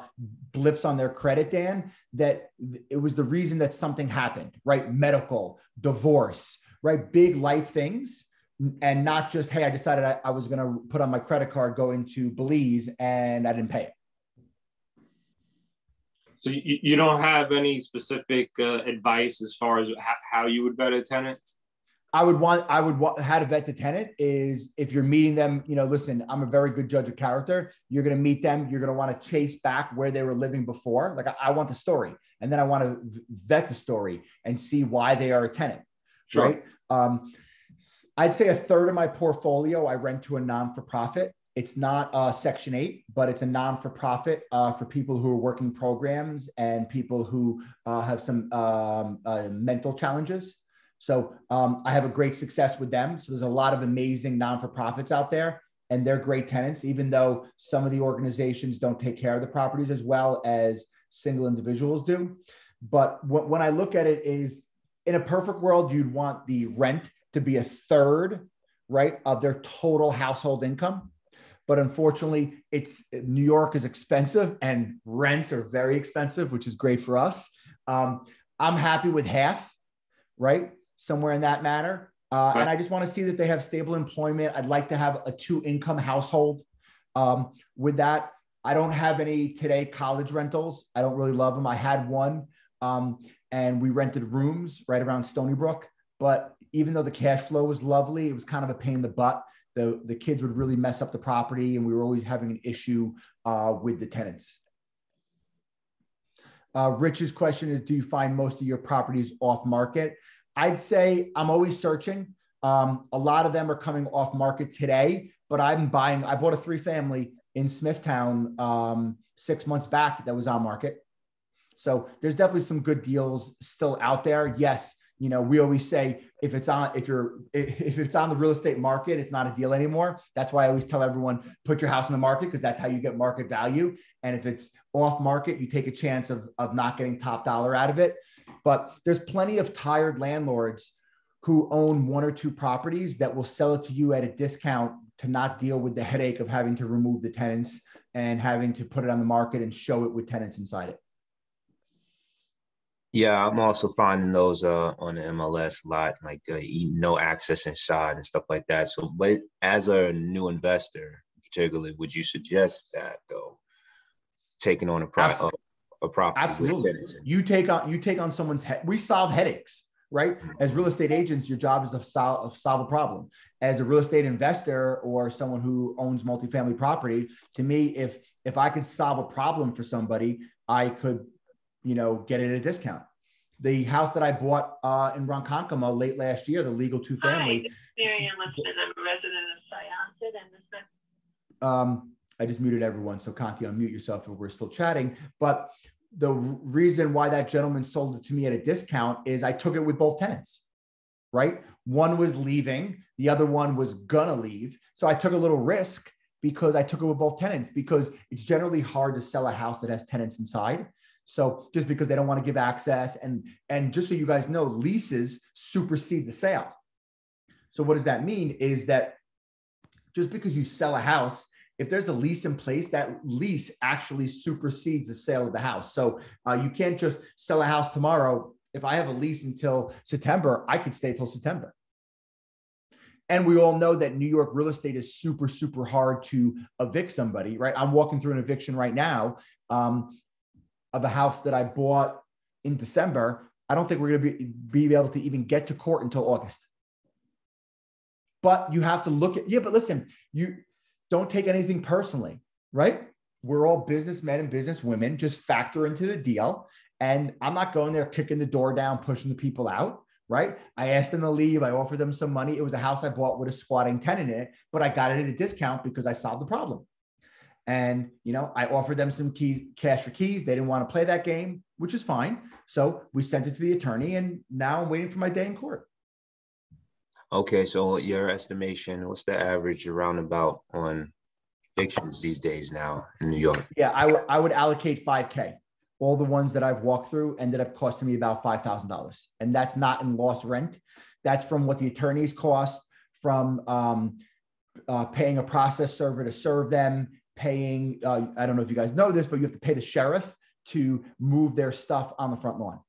blips on their credit, Dan, that it was the reason that something happened, right? Medical, divorce, right? Big life things. And not just, hey, I decided I, I was going to put on my credit card, go into Belize, and I didn't pay it. So you, you don't have any specific uh, advice as far as how you would vet a tenant? I would want, I would want how to vet the tenant is if you're meeting them, you know, listen, I'm a very good judge of character. You're going to meet them. You're going to want to chase back where they were living before. Like I, I, want the story. And then I want to vet the story and see why they are a tenant. Sure. Right. Um, I'd say a third of my portfolio I rent to a non for profit. It's not a Section 8, but it's a non for profit uh, for people who are working programs and people who uh, have some um, uh, mental challenges. So um, I have a great success with them. So there's a lot of amazing non for profits out there, and they're great tenants, even though some of the organizations don't take care of the properties as well as single individuals do. But when I look at it, is in a perfect world, you'd want the rent to be a third, right, of their total household income. But unfortunately, it's New York is expensive and rents are very expensive, which is great for us. Um, I'm happy with half, right? somewhere in that manner. Uh. And I just want to see that they have stable employment. I'd like to have a two income household. Um, with that, I don't have any today college rentals. I don't really love them. I had one um, and we rented rooms right around Stony Brook. But even though the cash flow was lovely, it was kind of a pain in the butt. The, the kids would really mess up the property and we were always having an issue uh, with the tenants. Uh, Rich's question is Do you find most of your properties off market? I'd say I'm always searching. Um, a lot of them are coming off market today, but I'm buying. I bought a three family in Smithtown um, six months back that was on market. So there's definitely some good deals still out there. Yes, you know we always say if it's on if you're if it's on the real estate market it's not a deal anymore. That's why i always tell everyone put your house in the market because that's how you get market value. And if it's off market you take a chance of, of not getting top dollar out of it. But there's plenty of tired landlords who own one or two properties that will sell it to you at a discount to not deal with the headache of having to remove the tenants and having to put it on the market and show it with tenants inside it. Yeah, I'm also finding those uh, on the MLS a lot, like uh, no access inside and stuff like that. So, but as a new investor, particularly, would you suggest that though, taking on a, pro- Absolutely a property. Absolutely. You take on you take on someone's head. We solve headaches, right? Mm-hmm. As real estate agents, your job is to solve solve a problem. As a real estate investor or someone who owns multifamily property, to me, if if I could solve a problem for somebody, I could, you know, get it at a discount. The house that I bought uh, in Ronkonkoma late last year, the legal two family. Marianne Lipton. I'm a resident of Syosset and the um, I just muted everyone. So Conti, unmute yourself if we're still chatting. But the reason why that gentleman sold it to me at a discount is I took it with both tenants, right? One was leaving, the other one was gonna leave. So I took a little risk because I took it with both tenants because it's generally hard to sell a house that has tenants inside. So just because they don't want to give access and and just so you guys know, leases supersede the sale. So what does that mean is that just because you sell a house if there's a lease in place, that lease actually supersedes the sale of the house. So uh, you can't just sell a house tomorrow. If I have a lease until September, I could stay till September. And we all know that New York real estate is super, super hard to evict somebody, right? I'm walking through an eviction right now um, of a house that I bought in December. I don't think we're going to be, be able to even get to court until August. But you have to look at, yeah, but listen, you don't take anything personally, right? We're all businessmen and businesswomen. Just factor into the deal. And I'm not going there kicking the door down, pushing the people out right? I asked them to leave. I offered them some money. It was a house I bought with a squatting tenant in it, but I got it at a discount because I solved the problem. And you know, I offered them some key cash for keys. They didn't want to play that game, which is fine. So we sent it to the attorney, and now I'm waiting for my day in court. Okay, so your estimation, what's the average around about on evictions these days now in New York? Yeah, I, w- I would allocate 5K all the ones that I've walked through ended up costing me about $5,000. And that's not in lost rent. That's from what the attorneys cost, from um, uh, paying a process server to serve them, paying, uh, I don't know if you guys know this, but you have to pay the sheriff to move their stuff on the front lawn,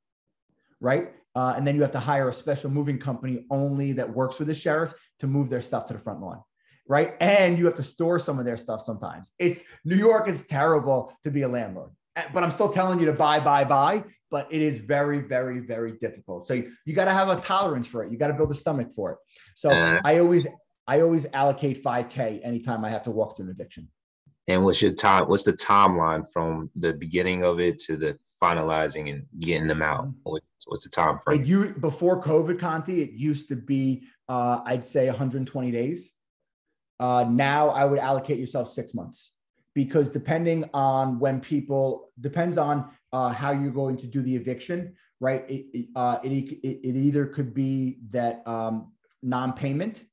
right? Uh, and then you have to hire a special moving company only that works with the sheriff to move their stuff to the front lawn right? And you have to store some of their stuff sometimes. It's New York is terrible to be a landlord but I'm still telling you to buy, buy, buy. But it is very, very, very difficult. So you, you got to have a tolerance for it. You got to build a stomach for it. So uh, I always, I always allocate 5K anytime I have to walk through an eviction. And what's your time? What's the timeline from the beginning of it to the finalizing and getting them out? Mm-hmm. What's, the time frame? You before COVID, Conti, it used to be uh, I'd say 120 days. Uh, now I would allocate yourself six months because depending on when people depends on uh, how you're going to do the eviction, right? It it, uh, it, it, it either could be that um, non-payment,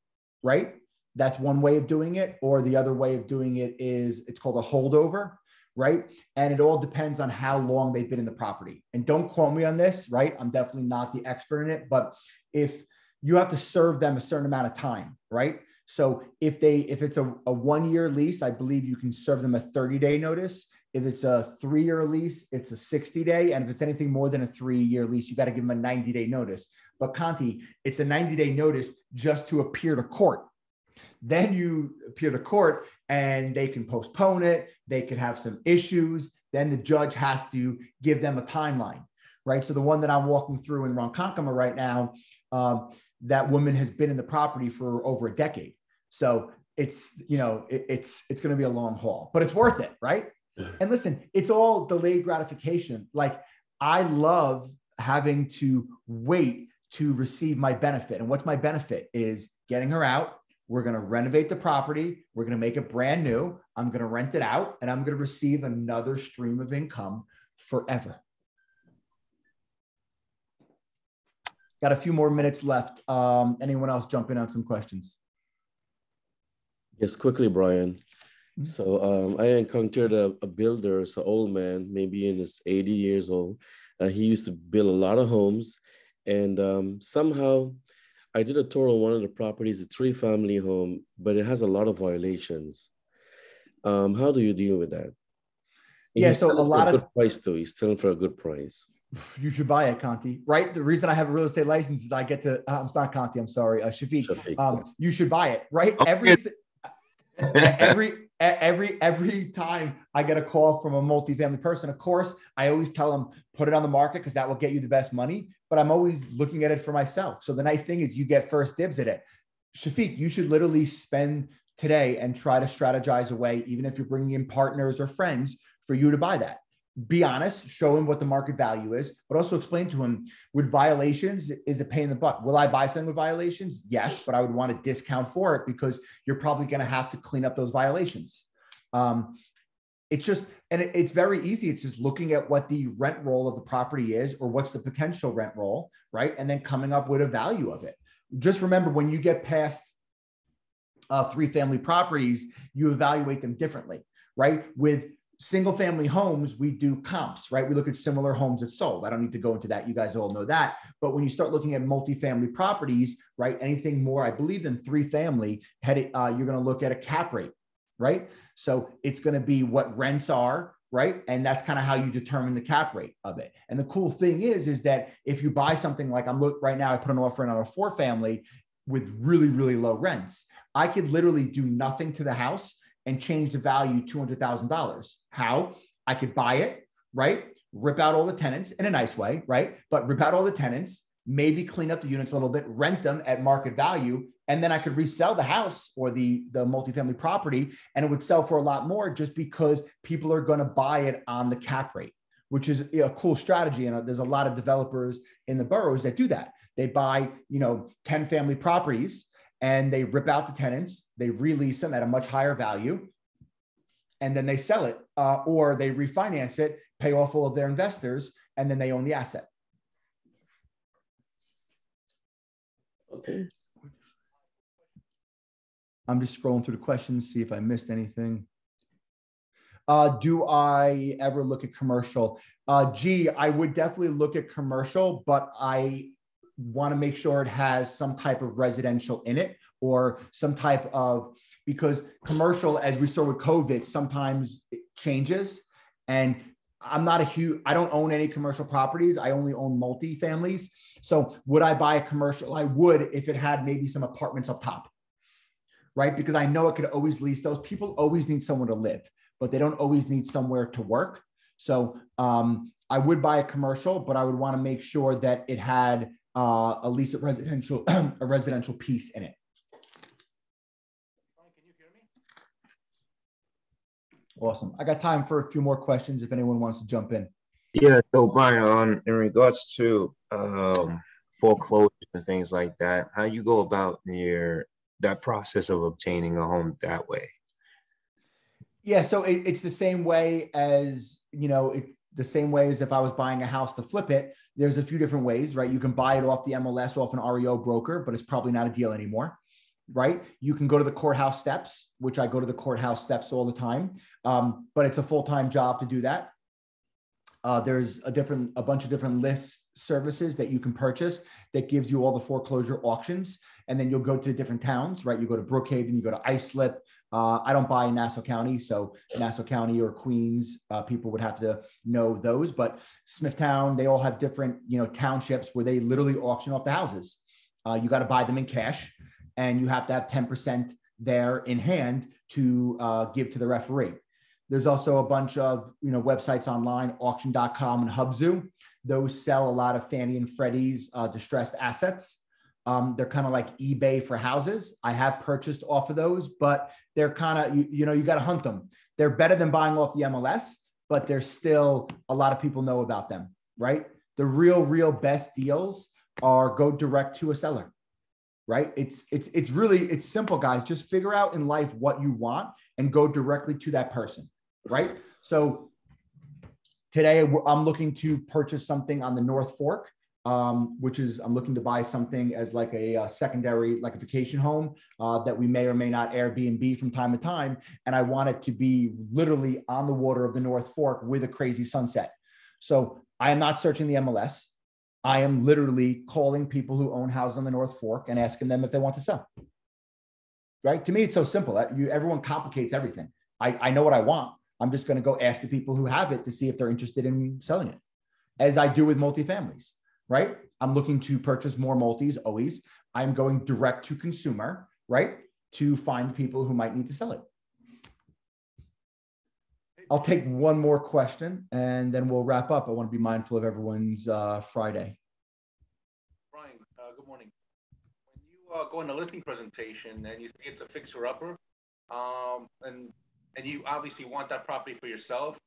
right? That's one way of doing it, or the other way of doing it is it's called a holdover, right? And it all depends on how long they've been in the property. And don't quote me on this, right? I'm definitely not the expert in it, but if you have to serve them a certain amount of time, right? So if they if it's a, a one year lease, I believe you can serve them a 30 day notice. If it's a three year lease, it's a 60 day. And if it's anything more than a three year lease, you got to give them a 90 day notice. But Conti, it's a 90 day notice just to appear to court. Then you appear to court and they can postpone it. They could have some issues. Then the judge has to give them a timeline, right? So the one that I'm walking through in Ronkonkoma right now, um, that woman has been in the property for over a decade. So it's, you know, it, it's, it's going to be a long haul, but it's worth it. Right. And listen, it's all delayed gratification. Like I love having to wait to receive my benefit. And what's my benefit is getting her out. We're going to renovate the property. We're going to make it brand new. I'm going to rent it out and I'm going to receive another stream of income forever. Got a few more minutes left. Um, anyone else jump in on some questions? Yes, quickly, Bryan. Mm-hmm. So um, I encountered a, a builder, it's an old man, maybe in his 80 years old. Uh, he used to build a lot of homes. And um, somehow I did a tour on one of the properties, a three family home, but it has a lot of violations. Um, how do you deal with that? Yeah, He's so a lot a of good price too. He's selling for a good price you should buy it, Conti. Right? The reason I have a real estate license is I get to. Uh, I'm not Conti. I'm sorry, uh, Shafiq. Shafiq um, you should buy it. Right? Every every every every time I get a call from a multifamily person, of course, I always tell them put it on the market because that will get you the best money. But I'm always looking at it for myself. So the nice thing is you get first dibs at it. Shafiq, you should literally spend today and try to strategize a way, even if you're bringing in partners or friends, for you to buy that be honest, show him what the market value is, but also explain to him with violations is a pain in the butt. Will I buy something with violations? Yes, but I would want a discount for it because you're probably going to have to clean up those violations. Um, it's just, and it, it's very easy. It's just looking at what the rent roll of the property is or what's the potential rent roll, right? And then coming up with a value of it. Just remember when you get past uh, three family properties, you evaluate them differently, right? With single family homes, we do comps, right? We look at similar homes that sold. I don't need to go into that. You guys all know that. But when you start looking at multifamily properties, right, anything more, I believe, than three family, uh, you're going to look at a cap rate, right? So it's going to be what rents are, right? And that's kind of how you determine the cap rate of it. And the cool thing is, is that if you buy something like I'm look right now, I put an offer in on a four family with really, really low rents. I could literally do nothing to the house and change the value $200,000. How? I could buy it, right? Rip out all the tenants in a nice way, right? But rip out all the tenants, maybe clean up the units a little bit, rent them at market value, and then I could resell the house or the the multifamily property, and it would sell for a lot more just because people are going to buy it on the cap rate, which is a cool strategy. And uh, there's a lot of developers in the boroughs that do that. They buy, you know, ten family properties and they rip out the tenants, they release them at a much higher value, and then they sell it, uh, or they refinance it, pay off all of their investors, and then they own the asset. Okay. I'm just scrolling through the questions, see if I missed anything. Uh, do I ever look at commercial? Uh, gee, I would definitely look at commercial, but I want to make sure it has some type of residential in it or some type of because commercial, as we saw with COVID, sometimes it changes. And I'm not a huge, I don't own any commercial properties. I only own multi families. So would I buy a commercial? I would if it had maybe some apartments up top right? Because I know it could always lease those. People always need somewhere to live, but they don't always need somewhere to work. So um, I would buy a commercial, but I would want to make sure that it had uh, at least a residential a residential piece in it. Awesome. I got time for a few more questions if anyone wants to jump in. Yeah, so Bryan, on in regards to um, foreclosures and things like that, how you go about your that process of obtaining a home that way? Yeah, so it, it's the same way as you know, it, the same way as if I was buying a house to flip it. There's a few different ways, right? You can buy it off the MLS, off an REO broker, but it's probably not a deal anymore, right? You can go to the courthouse steps, which I go to the courthouse steps all the time, um, but it's a full time job to do that. Uh, there's a different, a bunch of different lists services that you can purchase that gives you all the foreclosure auctions. And then you'll go to different towns, right? You go to Brookhaven, you go to Islip. Uh, I don't buy in Nassau County. So Nassau County or Queens, uh, people would have to know those. But Smithtown, they all have different, you know, townships where they literally auction off the houses. Uh, you got to buy them in cash and you have to have 10% there in hand to uh, give to the referee. There's also a bunch of you know websites online, auction.com and Hubzu. Those sell a lot of Fannie and Freddie's uh, distressed assets. Um, they're kind of like eBay for houses. I have purchased off of those, but they're kind of you, you know you got to hunt them. They're better than buying off the MLS, but there's still a lot of people know about them, right? The real, real best deals are go direct to a seller right it's it's it's really it's simple guys just figure out in life what you want and go directly to that person right? So today I'm looking to purchase something on the North Fork, um, which is I'm looking to buy something as like a, a secondary, like a vacation home uh, that we may or may not Airbnb from time to time. And I want it to be literally on the water of the North Fork with a crazy sunset. So I am not searching the MLS. I am literally calling people who own houses on the North Fork and asking them if they want to sell. Right? To me, it's so simple. That you, everyone complicates everything. I, I know what I want. I'm just going to go ask the people who have it to see if they're interested in selling it, as I do with multifamilies, right? I'm looking to purchase more multis always. I'm going direct to consumer, right? To find people who might need to sell it. I'll take one more question and then we'll wrap up. I want to be mindful of everyone's uh, Friday. Bryan, uh, good morning. When you uh, go in a listing presentation and you say it's a fixer upper, um, and and you obviously want that property for yourself,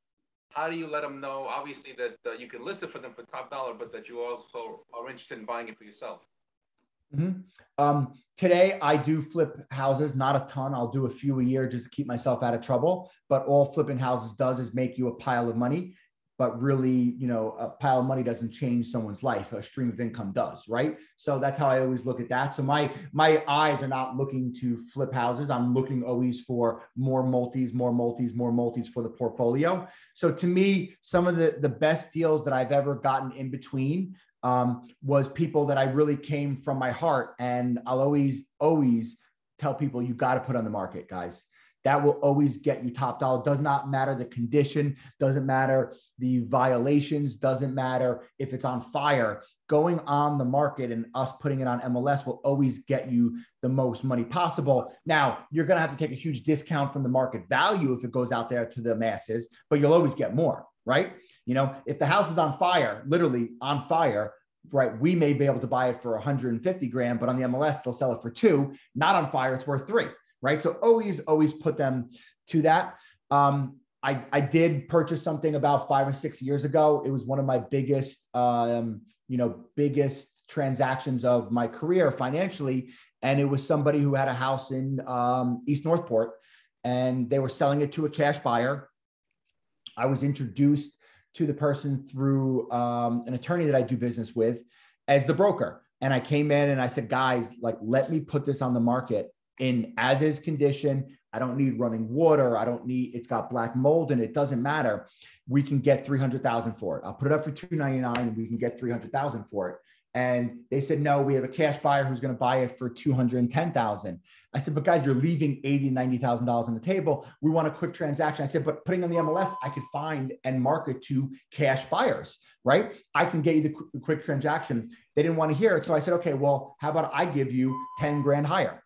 how do you let them know, obviously, that uh, you can list it for them for top dollar, but that you also are interested in buying it for yourself? Mm-hmm. Um, today, I do flip houses, not a ton. I'll do a few a year just to keep myself out of trouble. But all flipping houses does is make you a pile of money but really, you know, a pile of money doesn't change someone's life. A stream of income does, right? So that's how I always look at that. So my my eyes are not looking to flip houses. I'm looking always for more multis, more multis, more multis for the portfolio. So to me, some of the the best deals that I've ever gotten in between um, was people that I really came from my heart, and I'll always always tell people you got to put on the market, guys that will always get you top dollar. Does not matter the condition, doesn't matter the violations, doesn't matter if it's on fire. Going on the market and us putting it on MLS will always get you the most money possible. Now, you're going to have to take a huge discount from the market value if it goes out there to the masses, but you'll always get more, right? You know, if the house is on fire, literally on fire, right, we may be able to buy it for 150 grand, but on the MLS, they'll sell it for two. Not on fire, it's worth three, right? So always, always put them to that. Um, I, I did purchase something about five or six years ago. It was one of my biggest, um, you know, biggest transactions of my career financially. And it was somebody who had a house in um, East Northport and they were selling it to a cash buyer. I was introduced to the person through um, an attorney that I do business with as the broker. And I came in and I said, guys, like, let me put this on the market in as is condition. I don't need running water. I don't need, it's got black mold and it doesn't matter. We can get 300,000 for it. I'll put it up for 299 and we can get 300,000 for it. And they said, no, we have a cash buyer who's going to buy it for 210,000. I said, but guys, you're leaving 80, $90,000 on the table. We want a quick transaction. I said, but putting on the MLS, I could find and market to cash buyers, right? I can get you the quick, quick transaction. They didn't want to hear it. So I said, okay, well, how about I give you 10 grand higher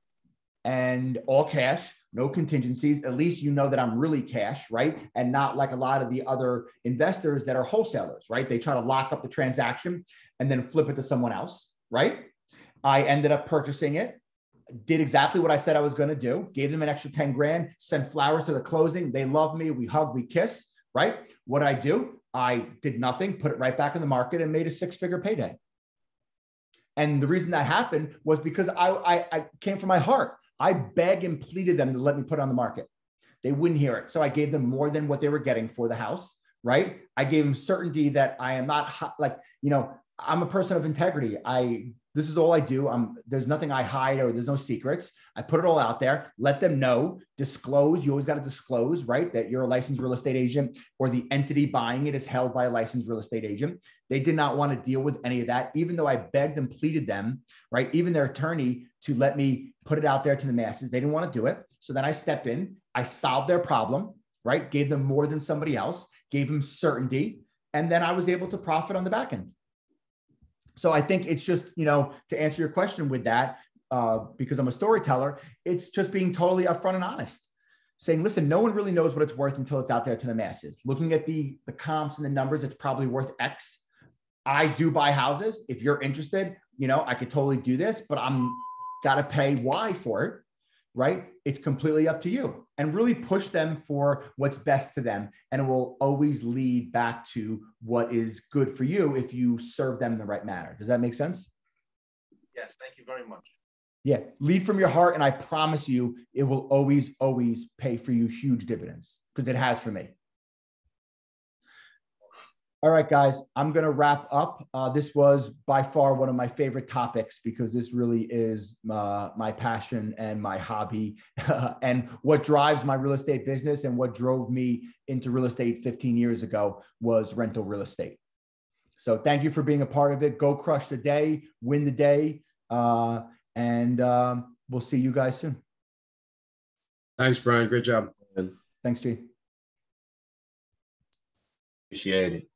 and all cash no contingencies. At least you know that I'm really cash, right? And not like a lot of the other investors that are wholesalers, right? They try to lock up the transaction and then flip it to someone else, right? I ended up purchasing it, did exactly what I said I was going to do, gave them an extra 10 grand, sent flowers to the closing. They love me. We hug, we kiss, right? What I do? I did nothing, put it right back in the market and made a six figure payday. And the reason that happened was because I, I, I came from my heart. I begged and pleaded them to let me put on the market. They wouldn't hear it. So I gave them more than what they were getting for the house, right? I gave them certainty that I am not like, you know, I'm a person of integrity. I this is all I do. I'm there's nothing I hide or there's no secrets. I put it all out there, let them know, disclose. You always got to disclose, right? That you're a licensed real estate agent or the entity buying it is held by a licensed real estate agent. They did not want to deal with any of that, even though I begged and pleaded them, right? Even their attorney to let me put it out there to the masses. They didn't want to do it. So then I stepped in, I solved their problem, right? Gave them more than somebody else, gave them certainty. And then I was able to profit on the back end. So I think it's just, you know, to answer your question with that, uh, because I'm a storyteller, it's just being totally upfront and honest. Saying, listen, no one really knows what it's worth until it's out there to the masses. Looking at the the comps and the numbers, it's probably worth X. I do buy houses. If you're interested, you know, I could totally do this, but I'm got to pay Y for it, right? It's completely up to you and really push them for what's best to them. And it will always lead back to what is good for you if you serve them in the right manner. Does that make sense? Yes, thank you very much. Yeah, lead from your heart. And I promise you, it will always, always pay for you huge dividends because it has for me. All right, guys, I'm going to wrap up. Uh, this was by far one of my favorite topics because this really is uh, my passion and my hobby and what drives my real estate business and what drove me into real estate 15 years ago was rental real estate. So thank you for being a part of it. Go crush the day, win the day, uh, and um, we'll see you guys soon. Thanks, Bryan. Great job. Thanks, G. Appreciate it.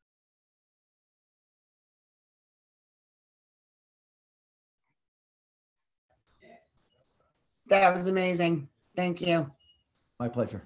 That was amazing. Thank you. My pleasure.